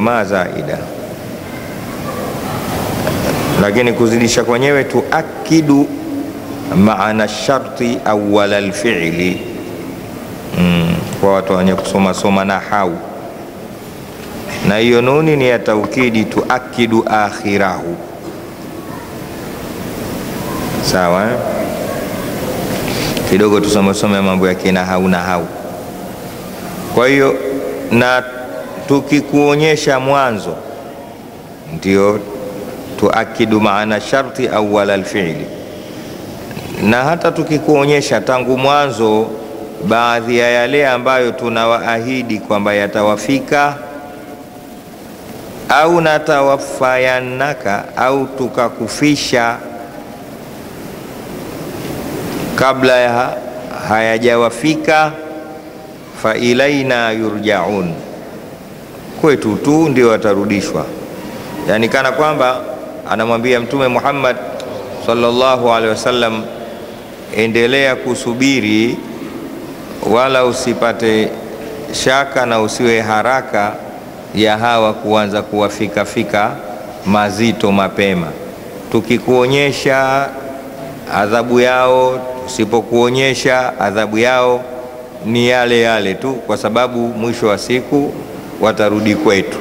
ma zaida, lakini kuzidisha kwenyewe tuakidu maana sharti awala lfili mm, kwa watu wenye kusoma soma na hau na hiyo nuni ni ya taukidi, tuakidu akhirahu. Sawa eh? Kidogo tusomesome mambo ya kina hau na hau. Kwa hiyo na tukikuonyesha mwanzo, ndio tuakidu maana sharti awala alfi'li, na hata tukikuonyesha tangu mwanzo baadhi ya yale ambayo tunawaahidi kwamba yatawafika au natawafayanaka au tukakufisha kabla ya hayajawafika, fa ilaina yurjaun, kwetu tu ndio watarudishwa. Yani kana kwamba anamwambia Mtume Muhammad sallallahu alaihi wasallam, endelea kusubiri wala usipate shaka na usiwe haraka ya hawa kuanza kuwafikafika mazito mapema. Tukikuonyesha adhabu yao, tusipokuonyesha adhabu yao ni yale yale tu, kwa sababu mwisho wa siku watarudi kwetu.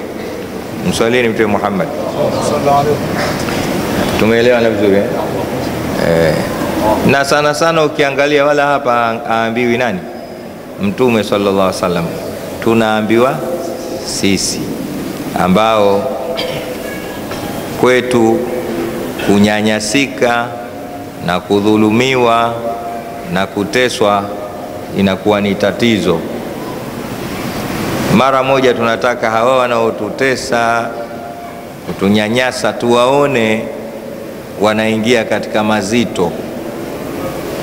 Mswalini Mtume Muhammad, tumeelewana vizuri eh? Eh, na sana sana ukiangalia wala hapa aambiwi nani Mtume sallallahu alaihi wasallam, tunaambiwa sisi ambao kwetu kunyanyasika na kudhulumiwa na kuteswa inakuwa ni tatizo. Mara moja tunataka hawa wanaotutesa kutunyanyasa tuwaone wanaingia katika mazito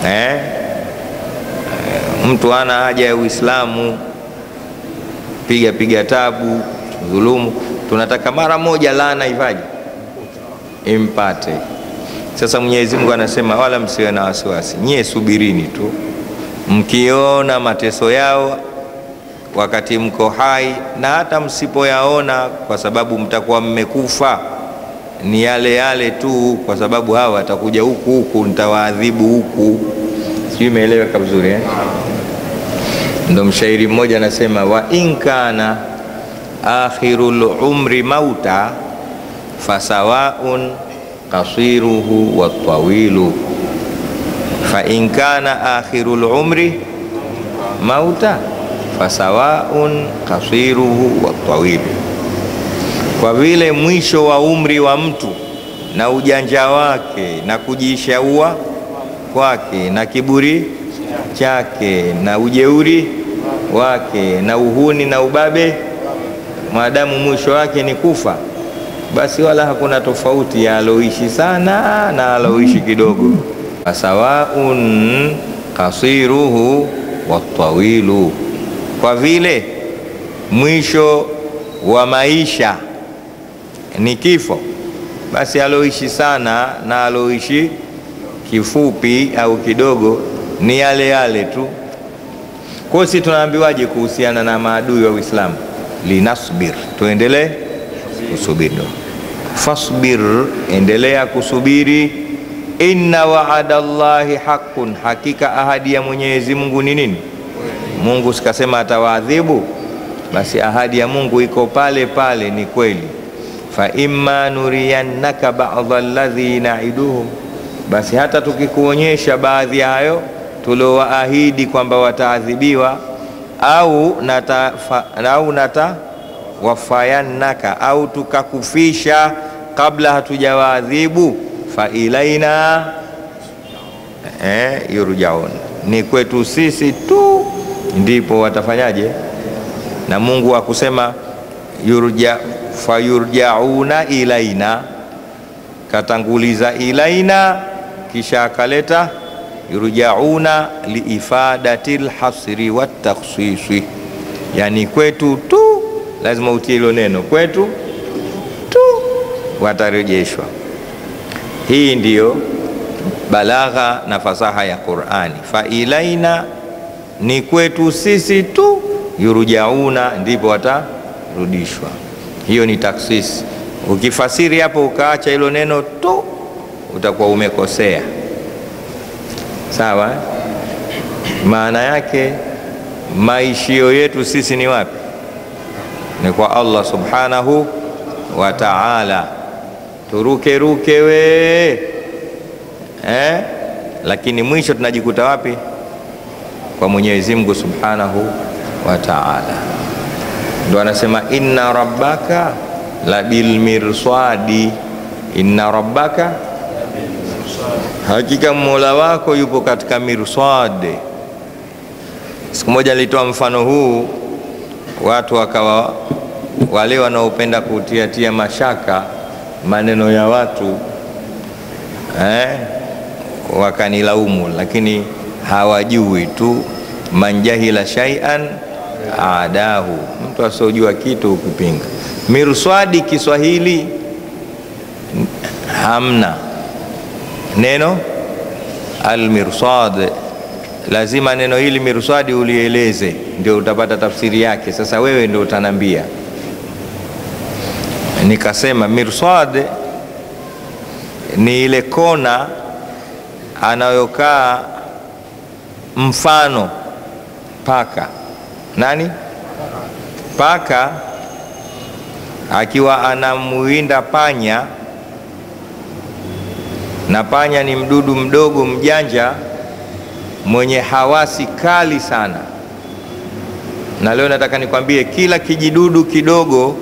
eh? Mtu ana haja ya Uislamu, piga piga tabu, dhulumu, tunataka mara moja laana ivaje impate. Sasa Mwenyezi Mungu anasema wala msiwe na wasiwasi, nyie subirini tu, mkiona mateso yao wakati mko hai, na hata msipoyaona kwa sababu mtakuwa mmekufa, ni yale yale tu, kwa sababu hawa watakuja huku huku, nitawaadhibu huku. Sijui imeeleweka vizuri eh? Ndo mshairi mmoja anasema, wa in kana akhirul umri mauta fasawaun qasiruhu wa tawilu. Fa in kana akhirul umri mauta fasawaun qasiruhu wa tawilu, kwa vile mwisho wa umri wa mtu na ujanja wake na kujishaua kwake na kiburi chake na ujeuri wake na uhuni na ubabe, maadamu mwisho wake ni kufa, basi wala hakuna tofauti ya aloishi sana na aloishi kidogo. Fasawaun kasiruhu watawilu, kwa vile mwisho wa maisha ni kifo, basi aloishi sana na aloishi kifupi au kidogo ni yale yale tu. Kwa hiyo sisi tunaambiwaje kuhusiana na maadui wa Uislamu? Linasbir, tuendelee kusubiri. Fasbir, endelea kusubiri. Inna waada llahi haqqun, hakika ahadi ya Mwenyezi Mungu ni nini? Mungu sikasema atawaadhibu, basi ahadi ya Mungu iko pale pale, ni kweli. Fa imma nuriyannaka ba'dha alladhi naiduhum, basi hata tukikuonyesha baadhi ya hayo tuliowaahidi kwamba wataadhibiwa, au nata, au nata wafayannaka, au tukakufisha kabla hatujawaadhibu, fa ilaina eh, yurjaun, ni kwetu sisi tu ndipo watafanyaje. Na Mungu akusema yurja, fayurjauna ilaina, katanguliza ilaina, kisha akaleta yurjauna liifadati lhasri watakhsisi, yani kwetu tu lazima utie hilo neno kwetu tu, watarejeshwa. Hii ndiyo balagha na fasaha ya Qur'ani. Fa ilaina, ni kwetu sisi tu, yurjauna, ndipo watarudishwa. Hiyo ni taksisi. Ukifasiri hapo ukaacha hilo neno tu, utakuwa umekosea. Sawa, maana yake maishio yetu sisi ni wapi? Ni kwa Allah subhanahu wa ta'ala. Turuke ruke we eh? Lakini mwisho tunajikuta wapi? Kwa Mwenyezi Mungu subhanahu wa ta'ala. Ndo anasema inna rabbaka la bilmirswadi, inna rabbaka, hakika mola wako yupo katika mirswade. Siku moja nilitoa mfano huu, watu wakawa wale wanaopenda kutiatia mashaka maneno ya watu eh, wakanilaumu, lakini hawajui tu. manjahila shaian adahu, mtu asiojua kitu ukipinga. Mirswadi Kiswahili hamna neno almirsad lazima neno hili mirsadi ulieleze, ndio utapata tafsiri yake. Sasa wewe ndio utanambia. Nikasema mirsad ni ile kona anayokaa mfano paka. Nani? Paka akiwa anamwinda panya, na panya ni mdudu mdogo mjanja mwenye hawasi kali sana. Na leo nataka nikwambie, kila kijidudu kidogo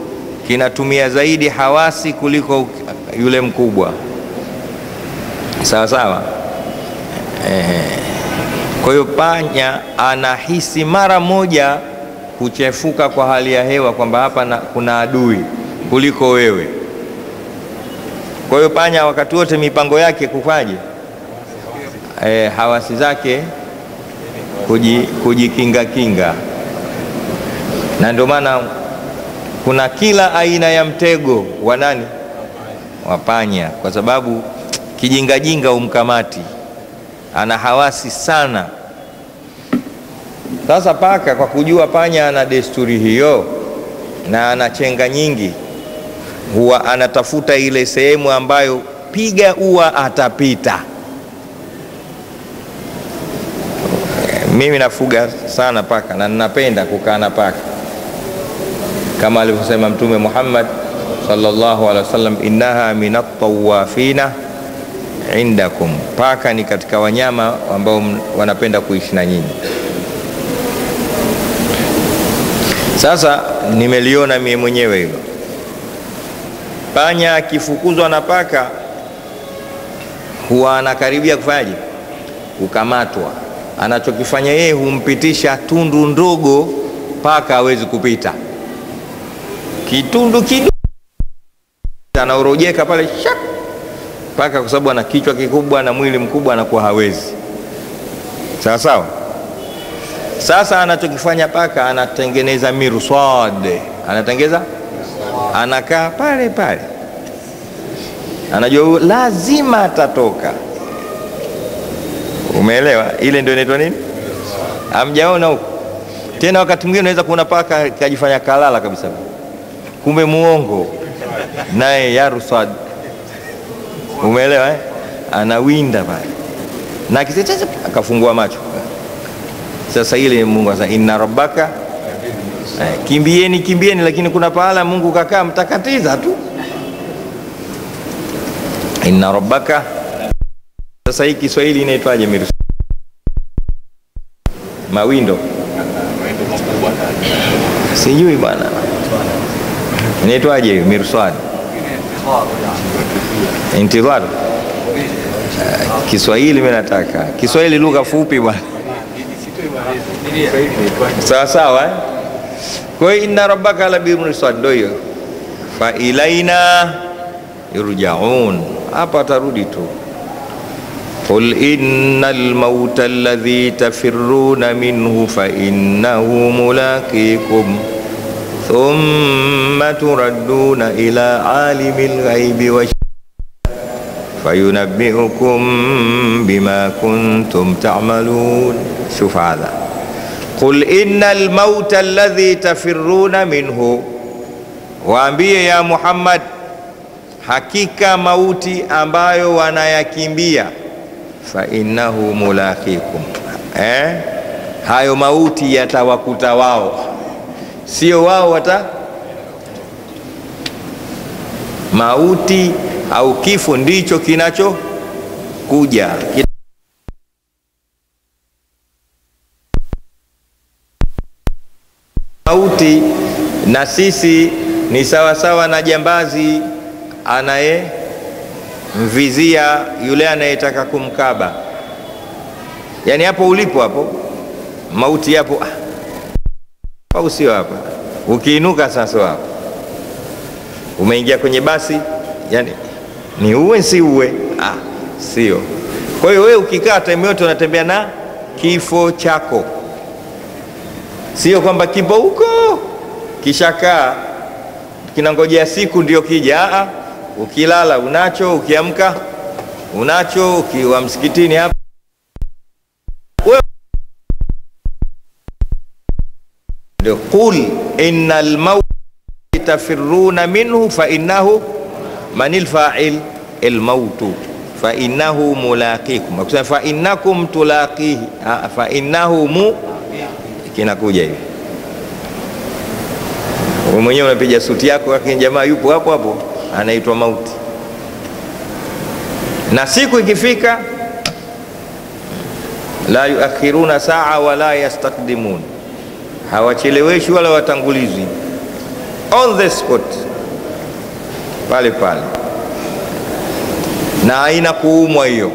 kinatumia zaidi hawasi kuliko yule mkubwa, sawa sawa. Kwa hiyo panya anahisi mara moja kuchefuka kwa hali ya hewa kwamba hapa na, kuna adui kuliko wewe. Kwa hiyo panya wakati wote mipango yake kufaje? E, hawasi zake kujikinga kinga, na ndio maana kuna kila aina ya mtego wa nani? wapanya, kwa sababu kijingajinga umkamati, ana hawasi sana. Sasa paka kwa kujua panya ana desturi hiyo na ana chenga nyingi, huwa anatafuta ile sehemu ambayo piga huwa atapita. Mimi nafuga sana paka na ninapenda kukaa na paka kama alivyosema Mtume Muhammad sallallahu alaihi wasallam, innaha min at-tawafina indakum, paka ni katika wanyama ambao wanapenda kuishi na nyinyi. Sasa nimeliona mie mwenyewe hilo. Panya akifukuzwa na paka huwa anakaribia kufanyaje? Kukamatwa. Anachokifanya yeye humpitisha tundu ndogo, paka hawezi kupita, kitundu kidogo anaorojeka pale shak, paka kwa sababu ana kichwa kikubwa na mwili mkubwa anakuwa hawezi. Sawa sawa. Sasa anachokifanya paka anatengeneza miruswade, anatengeza, anakaa pale pale, anajua lazima atatoka. Umeelewa? Ile ndio inaitwa nini? Amjaona huko tena. Wakati mwingine unaweza kuona paka kajifanya kalala kabisa, kumbe muongo naye yarusad. Umeelewa eh? Anawinda pale na kisha akafungua macho sasa ile Mungu anasema inna rabbaka eh, kimbieni kimbieni, lakini kuna pahala Mungu kakaa mtakatiza tu. Inna rabbaka. Sasa hii Kiswahili inaitwaje? mawindo, sijui bwana, inaitwaje mirswad, intidhar. Uh, Kiswahili mimi nataka Kiswahili lugha fupi bwana sawa sawa eh? Kwa hiyo inna rabbaka la bilmirsad, ndio hiyo fa ilaina yurjaun, hapa atarudi tu. Qul innal mauta alladhi tafirruna minhu fa innahu mulaqikum. Thumma turadduna ila alimi lghaibi wa fayunabbiukum bima kuntum ta'malun. Shuf hadha qul inna almauta alladhi tafiruna minhu, waambie ya Muhammad, hakika mauti ambayo wanayakimbia, fa innahu mulaqikum, eh? hayo mauti yatawakuta wao, sio wao wata mauti au kifo ndicho kinachokuja mauti, na sisi ni sawa sawa na jambazi anayemvizia yule anayetaka kumkaba. Yani hapo ulipo hapo mauti yapo, ah, au sio? Hapa ukiinuka sasa, hapo umeingia kwenye basi yani ni uwe si uwe, ah, sio. Kwa hiyo wewe ukikaa time yote unatembea na kifo chako, sio kwamba kipo huko kishakaa kinangojea siku ndio kija. Ah, ukilala unacho, ukiamka unacho, ukiwa msikitini hapa. Qul innal mauta tafirruna minhu fa innahu manil fa'il almautu fa innahu mulaqikum, fa innakum tulaqihi, fa innahu mu kinakuja hivi. Wewe mwenyewe unapiga suti yako, lakini jamaa yupo hapo hapo, anaitwa mauti, na siku ikifika, la yuakhiruna saa wala yastakdimun, hawacheleweshi wala watangulizi, on the spot. Pale pale, na haina kuumwa hiyo,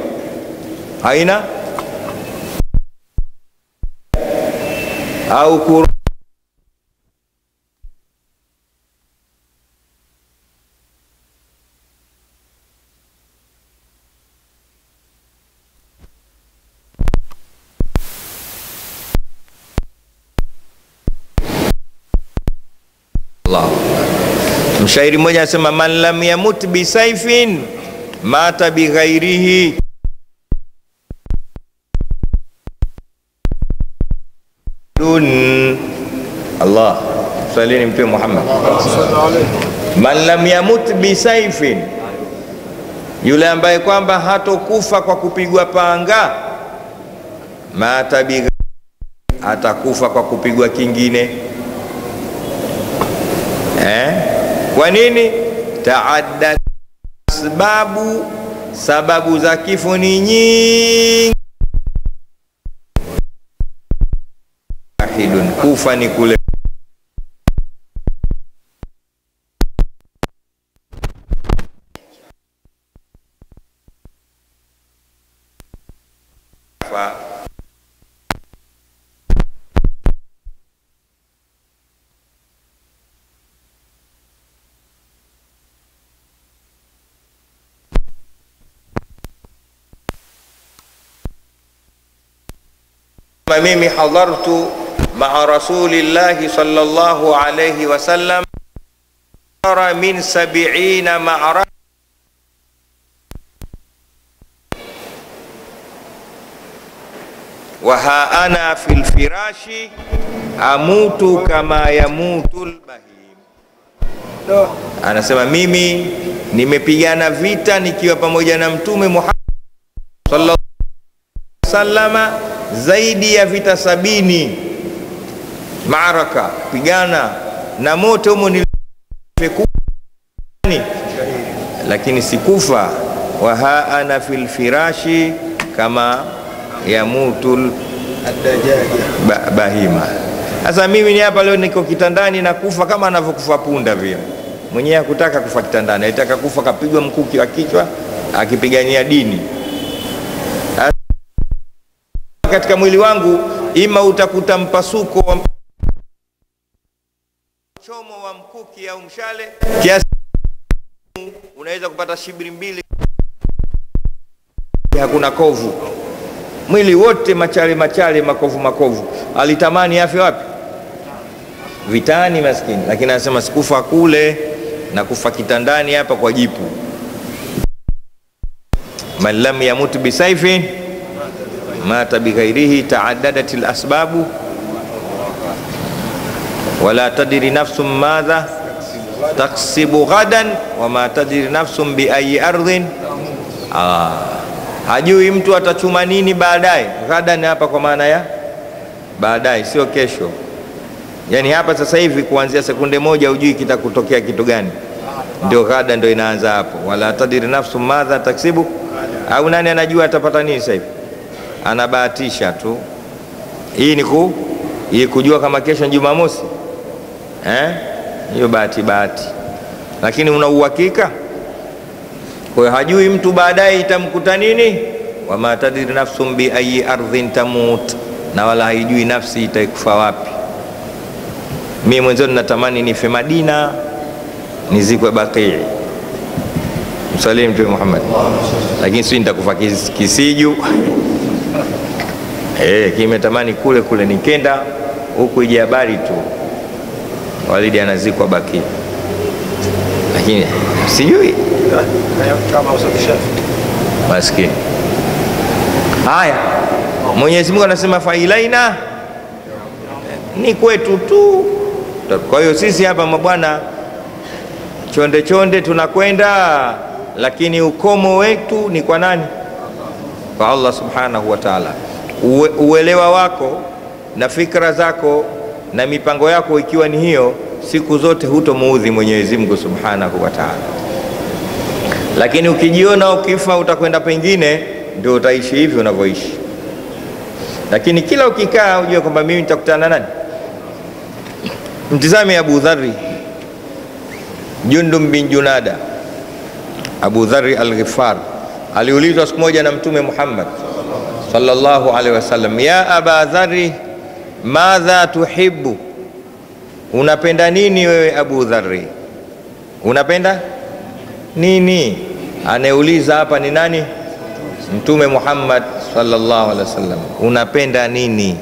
haina? Au ku Allah. Mshairi mmoja anasema man lam yamut bisaifin mata bighairihi, dun. Allah salini Mtume Muhammad, man lam yamut bisaifin, yule ambaye kwamba hatokufa kwa kupigwa panga, mata bighairihi, atakufa kwa kupigwa kingine. Eh? Kwa nini? Taadda sababu, sababu za kifo ni nyingi. Kufa ni kule mimi hadhartu maa rasulillahi sallallahu alayhi wasallam min sabiina ma'ra wa ha ana fil firashi amutu kama yamutu lbahim. Anasema mimi nimepigana vita nikiwa pamoja na Mtume Muhammad sallallahu wasallama zaidi ya vita sabini maraka pigana na moto humo ni lakini sikufa. wa ha ana fil firashi kama yamutul ba, bahima. Sasa mimi ni hapa leo niko kitandani na kufa kama anavyokufa punda vile. Mwenyewe hakutaka kufa kitandani, alitaka kufa kapigwa mkuki wa kichwa akipigania dini katika mwili wangu, ima utakuta mpasuko wa chomo wa mkuki au mshale kiasi unaweza kupata shibiri mbili, hakuna kovu, mwili wote machale machale, makovu makovu. Alitamani afe wapi? vitani maskini, lakini anasema sikufa kule na kufa kitandani hapa kwa jipu. man lam yamut bisaifin mata bighairihi taaddadat lasbabu wala tadiri nafsun madha taksibu ghadan wama tadiri nafsun biayi ardhin ah. Hajui mtu atachuma nini baadaye. Ghadan hapa kwa maana ya baadaye, sio kesho. Yani hapa sasa hivi kuanzia sekunde moja hujui kitakutokea kitu gani, ndio ghada ndio inaanza hapo. Wala tadiri nafsun madha taksibu, au nani anajua atapata nini sasa hivi? Anabahatisha tu. Hii ni ku hii kujua kama kesho ni Jumamosi eh? Hiyo bahati bahati, lakini una uhakika kwa hiyo hajui mtu baadaye itamkuta nini. wama tadri nafsun bi ayi ardhin tamut, na wala haijui nafsi itaikufa wapi. Mimi mwenzio ninatamani nife Madina nizikwe Baqii, msalie Mtume Muhammad, lakini si nitakufa kis, Kisiju eh, kimetamani kule kule, nikenda huku ije habari tu Walidi anazikwa Baki, lakini sijui maskini. Haya, Mwenyezi Mungu anasema failaina, ni kwetu tu. Kwa hiyo sisi hapa mabwana, chonde chonde tunakwenda, lakini ukomo wetu ni kwa nani? Kwa Allah subhanahu wa ta'ala. Uwe, uelewa wako na fikra zako na mipango yako ikiwa ni hiyo, siku zote hutomuudhi Mwenyezi Mungu subhanahu wa ta'ala lakini ukijiona ukifa utakwenda pengine, ndio utaishi hivi unavyoishi. Lakini kila ukikaa ujue kwamba mimi nitakutana nani. Mtizame Abu Dharri, Jundum bin Junada, Abu Dharri al-Ghifar aliulizwa siku moja na Mtume Muhammad sallallahu alaihi wasallam, ya Aba Dharri, madha tuhibbu, unapenda nini wewe Abu Dharri, unapenda nini? Anayeuliza hapa ni nani? Mtume Muhammad sallallahu alaihi wasallam. Unapenda nini?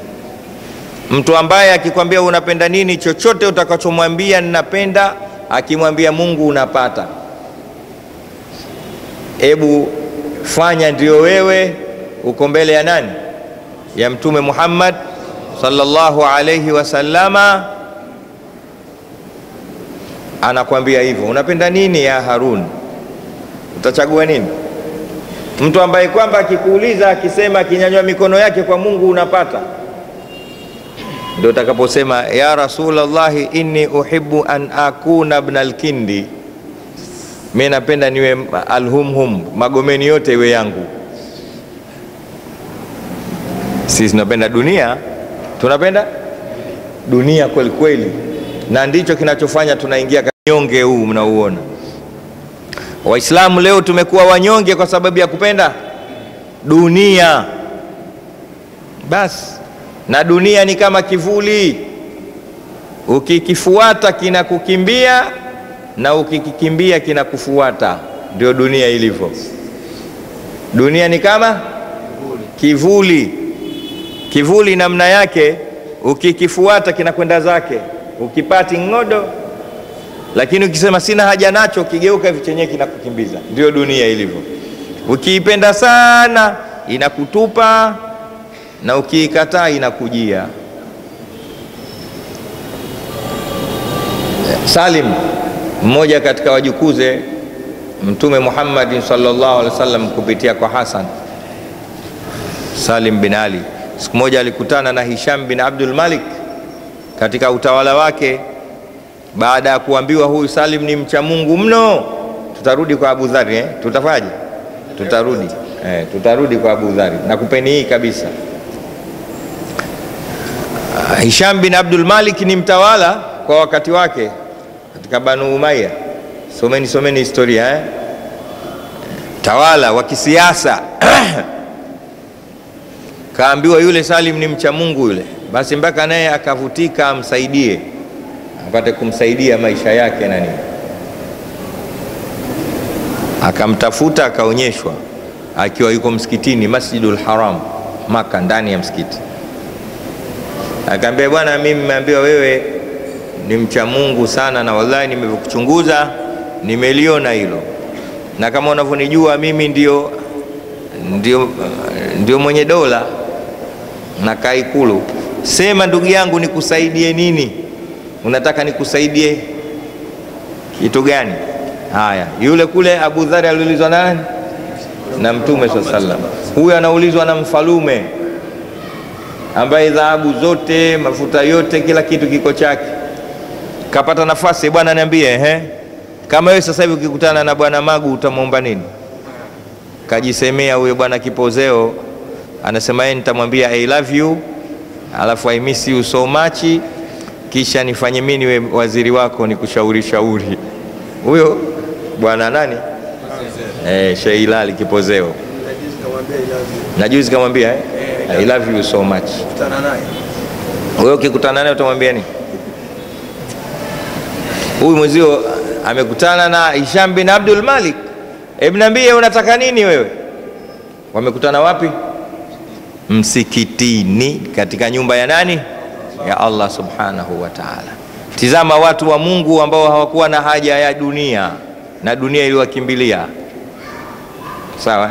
Mtu ambaye akikwambia unapenda nini, chochote utakachomwambia ninapenda, akimwambia Mungu unapata. Ebu fanya ndio wewe uko mbele ya nani? Ya Mtume Muhammad sallallahu alayhi wasallama anakwambia hivyo, unapenda nini ya Harun? Utachagua nini? Mtu ambaye kwamba akikuuliza akisema, akinyanyua mikono yake kwa Mungu unapata, ndio utakaposema ya Rasulallahi, inni uhibbu an akuna ibn alkindi, mi napenda niwe alhumhum, magomeni yote iwe yangu. Sisi tunapenda dunia, tunapenda dunia kweli kweli na ndicho kinachofanya tunaingia nyonge huu mnauona. Waislamu leo tumekuwa wanyonge kwa sababu ya kupenda dunia basi, na dunia ni kama kivuli, ukikifuata kinakukimbia na ukikikimbia kinakufuata. Ndio dunia ilivyo. Dunia ni kama kivuli, kivuli namna yake, ukikifuata kinakwenda zake ukipati ng'odo, lakini ukisema sina haja nacho, kigeuka hivi chenyewe kinakukimbiza. Ndio dunia ilivyo. Ukiipenda sana inakutupa, na ukiikataa inakujia. Salim, mmoja katika wajukuze Mtume Muhammad sallallahu alaihi wasallam kupitia kwa Hasan, Salim bin Ali, siku moja alikutana na Hisham bin Abdul Malik katika utawala wake, baada ya kuambiwa huyu Salim ni mcha Mungu mno. Tutarudi kwa Abu Dhari eh? Tutafaje? Tutarudi eh, tutarudi kwa Abu Dhari. Nakupeni hii kabisa. Hisham bin Abdul Malik ni mtawala kwa wakati wake katika Banu Umayya. Someni someni historia eh? Tawala wa kisiasa kaambiwa yule Salim ni mcha Mungu yule. Basi mpaka naye akavutika amsaidie, apate kumsaidia maisha yake na nini. Akamtafuta, akaonyeshwa. Akiwa yuko msikitini Masjidul Haram Maka, ndani ya msikiti. Akaambia, bwana, mimi nimeambiwa wewe ni mcha Mungu sana, na wallahi nimekuchunguza, nimeliona hilo, na kama unavyonijua mimi ndio, ndio, ndio mwenye dola nakaa Ikulu. Sema ndugu yangu, nikusaidie nini? Unataka nikusaidie kitu gani? Haya, yule kule Abu Dhari aliulizwa nani? Na Mtume swalla sallam. Huyu anaulizwa na mfalume ambaye dhahabu zote, mafuta yote, kila kitu kiko chake. Kapata nafasi, bwana niambie, ehe, kama wewe sasa hivi ukikutana na bwana Magu utamwomba nini? Kajisemea huyo bwana kipozeo, anasema yeye nitamwambia I love you, alafu I miss you so much, kisha nifanye mimi niwe waziri wako nikushauri shauri. Huyo bwana nani? Eh, Sheikh Hilali kipozeo, na juzi kamwambia eh? I love you so much. Wewe ukikutana naye utamwambia nini? Huyu mwezio amekutana na Hisham bin Abdul Malik, hebu niambie unataka nini wewe? Wamekutana wapi? Msikitini, katika nyumba ya nani? Ya Allah subhanahu wa ta'ala. Tizama watu wa Mungu ambao hawakuwa na haja ya dunia na dunia iliwakimbilia. Sawa,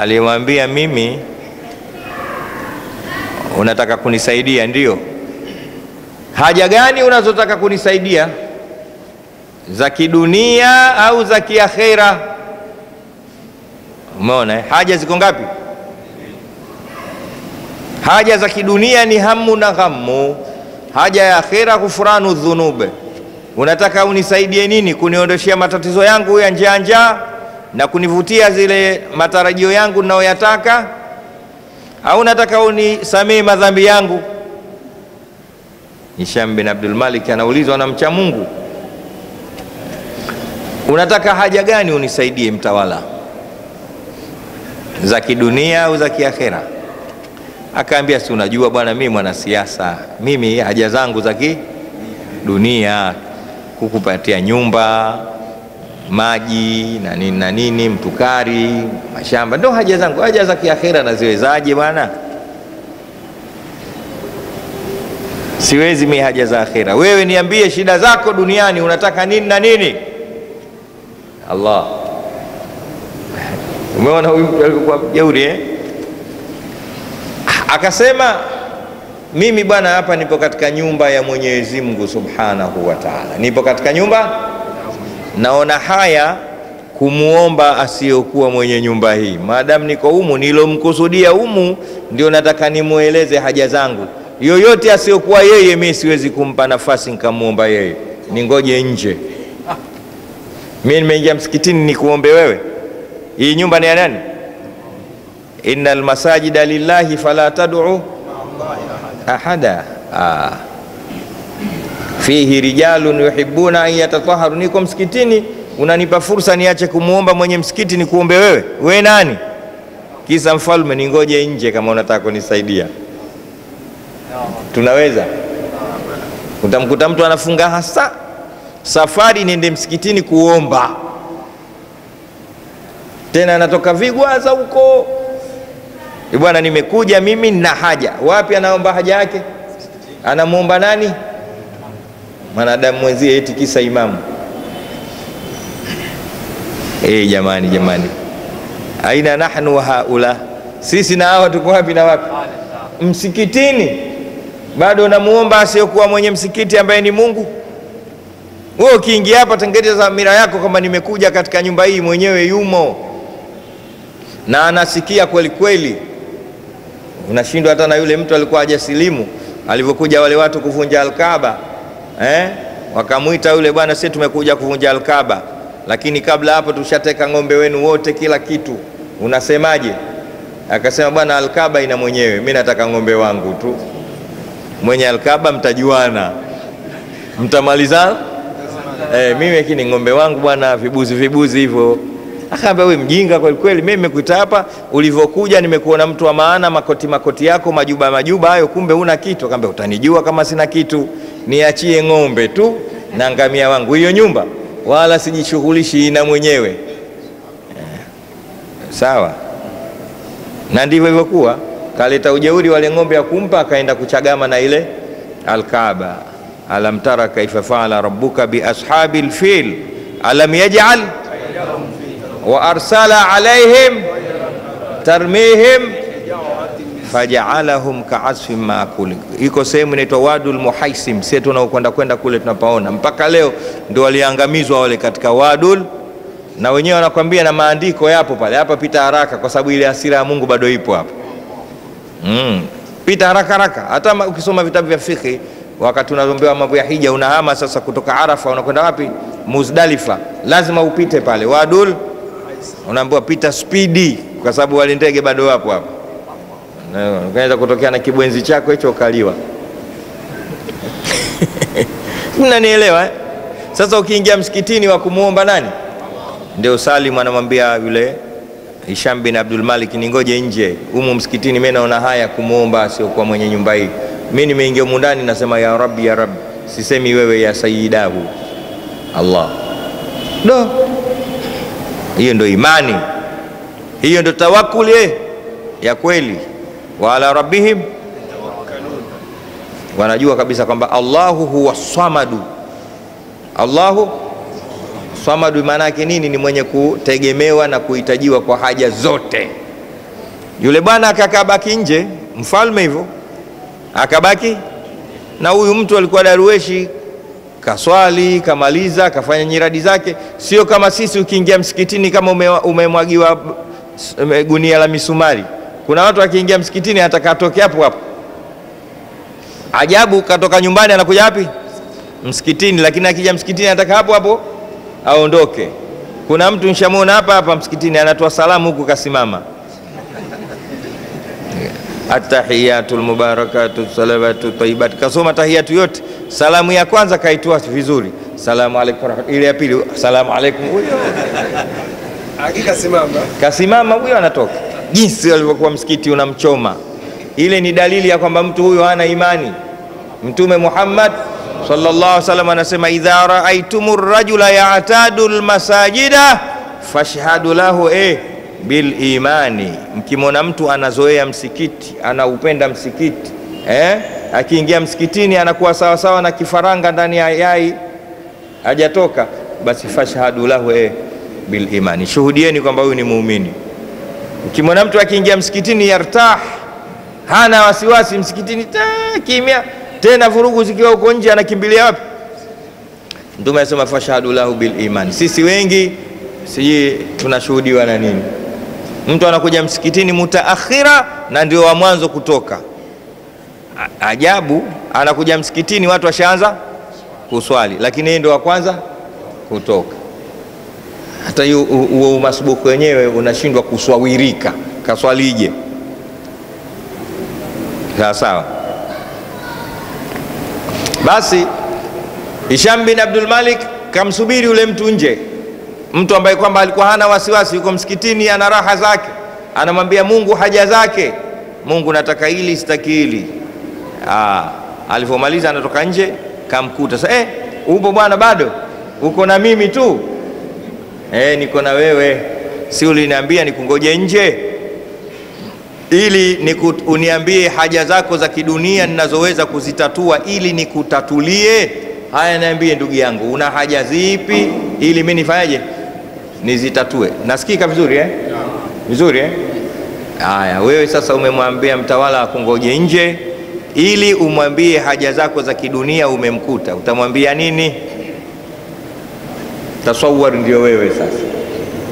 alimwambia mimi unataka kunisaidia? Ndio. Haja gani unazotaka kunisaidia, za kidunia au za kiakhera? Umeona, haja ziko ngapi? Haja za kidunia ni hamu na ghamu, haja ya akhira kufuranu dhunube. Unataka unisaidie nini? Kuniondoshea matatizo yangu ya njaa njaa na kunivutia zile matarajio yangu ninayoyataka au nataka unisamehe madhambi yangu? Hisham bin Abdul Malik anaulizwa na mcha Mungu, unataka haja gani unisaidie mtawala, za kidunia au za kiakhera? Akaambia, si unajua bwana, mimi mwanasiasa, mimi haja zangu za kidunia, kukupatia nyumba maji na nini na nini, mtukari, mashamba, ndo haja zangu. Haja za kiakhera naziwezaje bwana? Siwezi mi haja za akhira. Wewe niambie shida zako duniani, unataka nini na nini? Allah, umeona huyu alikuwa jeuri eh? Akasema mimi bwana, hapa nipo katika nyumba ya Mwenyezi Mungu Subhanahu wa Ta'ala, nipo katika nyumba naona haya kumuomba asiyokuwa mwenye nyumba hii. Maadamu niko humu, nilomkusudia humu ndio nataka nimweleze haja zangu. Yoyote asiyokuwa yeye, mi siwezi kumpa nafasi nikamuomba yeye, ningoje nje. Mi nimeingia msikitini nikuombe wewe? Hii nyumba ni ya nani? Innal masajida lillahi fala tad'u ahada ah fihi rijalun yuhibbuna an yatatahharu. Niko msikitini, unanipa fursa niache kumwomba mwenye msikiti nikuombe wewe? We nani? Kisa mfalme, ningoje nje kama unataka kunisaidia. Tunaweza utamkuta mtu anafunga hasa safari niende msikitini kuomba, tena anatoka vigwaza huko, bwana, nimekuja mimi na haja. Wapi anaomba haja yake? Anamwomba nani? mwanadamu mwenzie, eti kisa imamu. E, jamani jamani, aina nahnu wa haula, sisi na hawa tuko wapi na wapi? Msikitini bado unamuomba asiyokuwa mwenye msikiti ambaye ni Mungu. Wewe ukiingia hapa, tengeneza mira yako kwamba nimekuja katika nyumba hii, mwenyewe yumo na anasikia kweli kweli. Unashindwa hata na yule mtu alikuwa hajasilimu alivyokuja wale watu kuvunja Alkaba eh? Wakamwita yule bwana, sisi tumekuja kuvunja Alkaba, lakini kabla hapo tushateka ng'ombe wenu wote, kila kitu, unasemaje? Akasema bwana, Alkaba ina mwenyewe, mi nataka ng'ombe wangu tu. Mwenye Alkaba mtajuana, mtamaliza eh, mimi lakini ng'ombe wangu bwana, vibuzi vibuzi hivyo. Akaambia wewe mjinga kweli kweli, mimi nimekuita hapa, ulivyokuja nimekuona mtu wa maana, makoti makoti yako majuba majuba hayo, kumbe una kitu. Akaambia utanijua kama sina kitu, niachie ng'ombe tu na ngamia wangu, hiyo nyumba wala sijishughulishi na mwenyewe eh. Sawa, na ndivyo ilivyokuwa. Kaleta ujeuri wale ng'ombe ya kumpa, akaenda kuchagama na ile Alkaaba. alam tara kaifa faala rabbuka biashabi lfil alam yajal wa arsala alaihim tarmihim fajaalahum kaasfin maakul. Iko sehemu inaitwa Wadul Muhaisim, sie tunaokwenda kwenda kule tunapaona mpaka leo, ndio waliangamizwa wale katika Wadul, na wenyewe wanakwambia na maandiko yapo pale. Hapa pita haraka, kwa sababu ile hasira ya Mungu bado ipo hapa. Mm. Pita haraka haraka, hata ukisoma vitabu vya fikhi, wakati unaombewa mambo ya hija, unahama sasa kutoka Arafa unakwenda wapi? Muzdalifa, lazima upite pale Wadul, unaambiwa pita spidi, kwa sababu wale ndege bado wapo hapo unaweza kutokea na kibwenzi chako hicho ukaliwa. Mnanielewa eh? Sasa ukiingia msikitini wa kumwomba nani, ndio Salim anamwambia yule Hisham bin Abdul Malik, ningoje nje humu msikitini, mimi naona haya kumwomba asiokuwa mwenye nyumba hii. Mimi nimeingia humu ndani nasema ya Rabbi, ya Rabbi, sisemi wewe ya sayyidahu Allah. Do, hiyo ndio imani, hiyo ndo tawakuli eh, ya kweli wa ala rabbihim wanajua kabisa kwamba Allahu huwa swamadu Allahu swamadu maana yake nini? Ni mwenye kutegemewa na kuhitajiwa kwa haja zote. Yule bwana akakabaki nje, mfalme hivyo akabaki na huyu mtu alikuwa darueshi, kaswali kamaliza, kafanya nyiradi zake. Sio kama sisi, ukiingia msikitini kama umemwagiwa ume gunia la misumari kuna watu akiingia msikitini anataka atoke hapo hapo. Ajabu, katoka nyumbani anakuja wapi? Msikitini. Lakini akija msikitini anataka hapo hapo aondoke. Kuna mtu nshamuona hapa hapa msikitini anatoa salamu huku kasimama, atahiyatu lmubarakatu salawatu tayibat, kasoma tahiyatu yote. Salamu ya kwanza kaitua vizuri, salamu alaikum, ile ya pili salamu alaikum, huyo. Kasimama, kasimama huyo anatoka. Jinsi alivyokuwa msikiti unamchoma. Ile ni dalili ya kwamba mtu huyo hana imani. Mtume Muhammad sallallahu alaihi wasallam anasema, idha raaitum rajula ya'tadu almasajida fashhadu lahu eh, bil imani, mkimwona mtu anazoea msikiti, anaupenda msikiti eh, akiingia msikitini anakuwa sawasawa na kifaranga ndani ya yai hajatoka, basi fashhadu lahu eh, bil imani, shuhudieni kwamba huyu ni muumini. Ukimwona mtu akiingia msikitini yartah, hana wasiwasi msikitini, ta kimya, tena vurugu zikiwa huko nje, anakimbilia wapi? Mtume anasema fashhadu lahu bil iman. Sisi wengi sijui tunashuhudiwa na nini? Mtu anakuja msikitini mutaakhira na ndio wa mwanzo kutoka. Ajabu, anakuja msikitini watu washaanza kuswali, lakini yeye ndo wa kwanza kutoka hata huo umasubuku wenyewe unashindwa kuswawirika, kaswalije? Sawa sawa. Basi Hisham bin Abdul Malik kamsubiri yule mtu nje, mtu ambaye kwamba alikuwa hana wasiwasi, yuko msikitini, ana raha zake, anamwambia Mungu haja zake. Mungu, nataka hili, sitaki hili. Ah, alivyomaliza anatoka nje, kamkuta sasa, eh, upo bwana, bado uko na mimi tu Eh, niko na wewe, si uliniambia nikungoje nje ili nikut, uniambie haja zako za kidunia ninazoweza kuzitatua ili nikutatulie. Haya, niambie ndugu yangu, una haja zipi ili mimi nifanyaje nizitatue? Nasikika vizuri eh? Vizuri eh? Haya, wewe sasa umemwambia mtawala akungoje nje ili umwambie haja zako za kidunia, umemkuta, utamwambia nini? Tasawar ndio wewe sasa.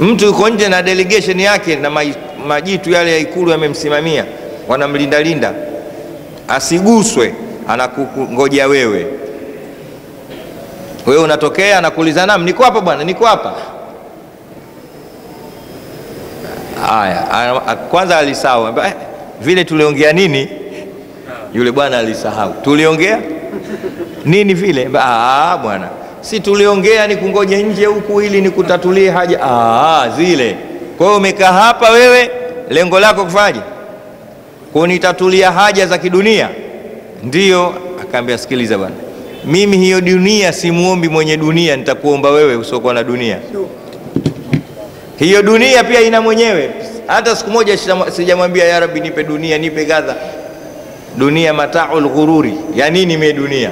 Mtu yuko nje na delegation yake na majitu yale ya ikulu yamemsimamia, wanamlindalinda asiguswe, anakungojea wewe. Wewe unatokea, anakuuliza nam, niko hapa bwana, niko hapa. Haya, kwanza alisahau eh, vile tuliongea nini. Yule bwana alisahau tuliongea nini vile. Ah, bwana si tuliongea ni kungoja nje huku ili nikutatulie haja ah, zile. Kwa hiyo umekaa hapa wewe, lengo lako kufanyaje? Kunitatulia haja za kidunia? Ndiyo. Akaambia, sikiliza bwana, mimi hiyo dunia simuombi mwenye dunia, nitakuomba wewe usiokuwa na dunia. Hiyo dunia pia ina mwenyewe. Hata siku moja sijamwambia ya Rabbi, nipe dunia, nipe kadha. Dunia mataul ghururi, ya nini mie dunia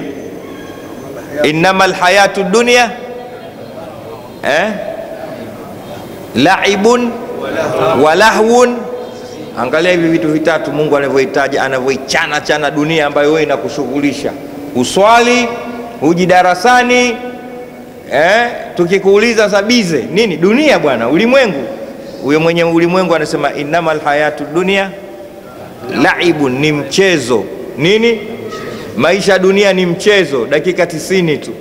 innama lhayatu dunia eh? laibun wa. Angalia hivi vitu vitatu Mungu anavyohitaji anavyoichana chana dunia ambayo wewe inakushughulisha, uswali, huji darasani eh? Tukikuuliza sabize nini, dunia bwana, ulimwengu. Huyo mwenye ulimwengu anasema innama lhayatu dunia laibun, ni mchezo. Nini? Maisha dunia ni mchezo, dakika tisini tu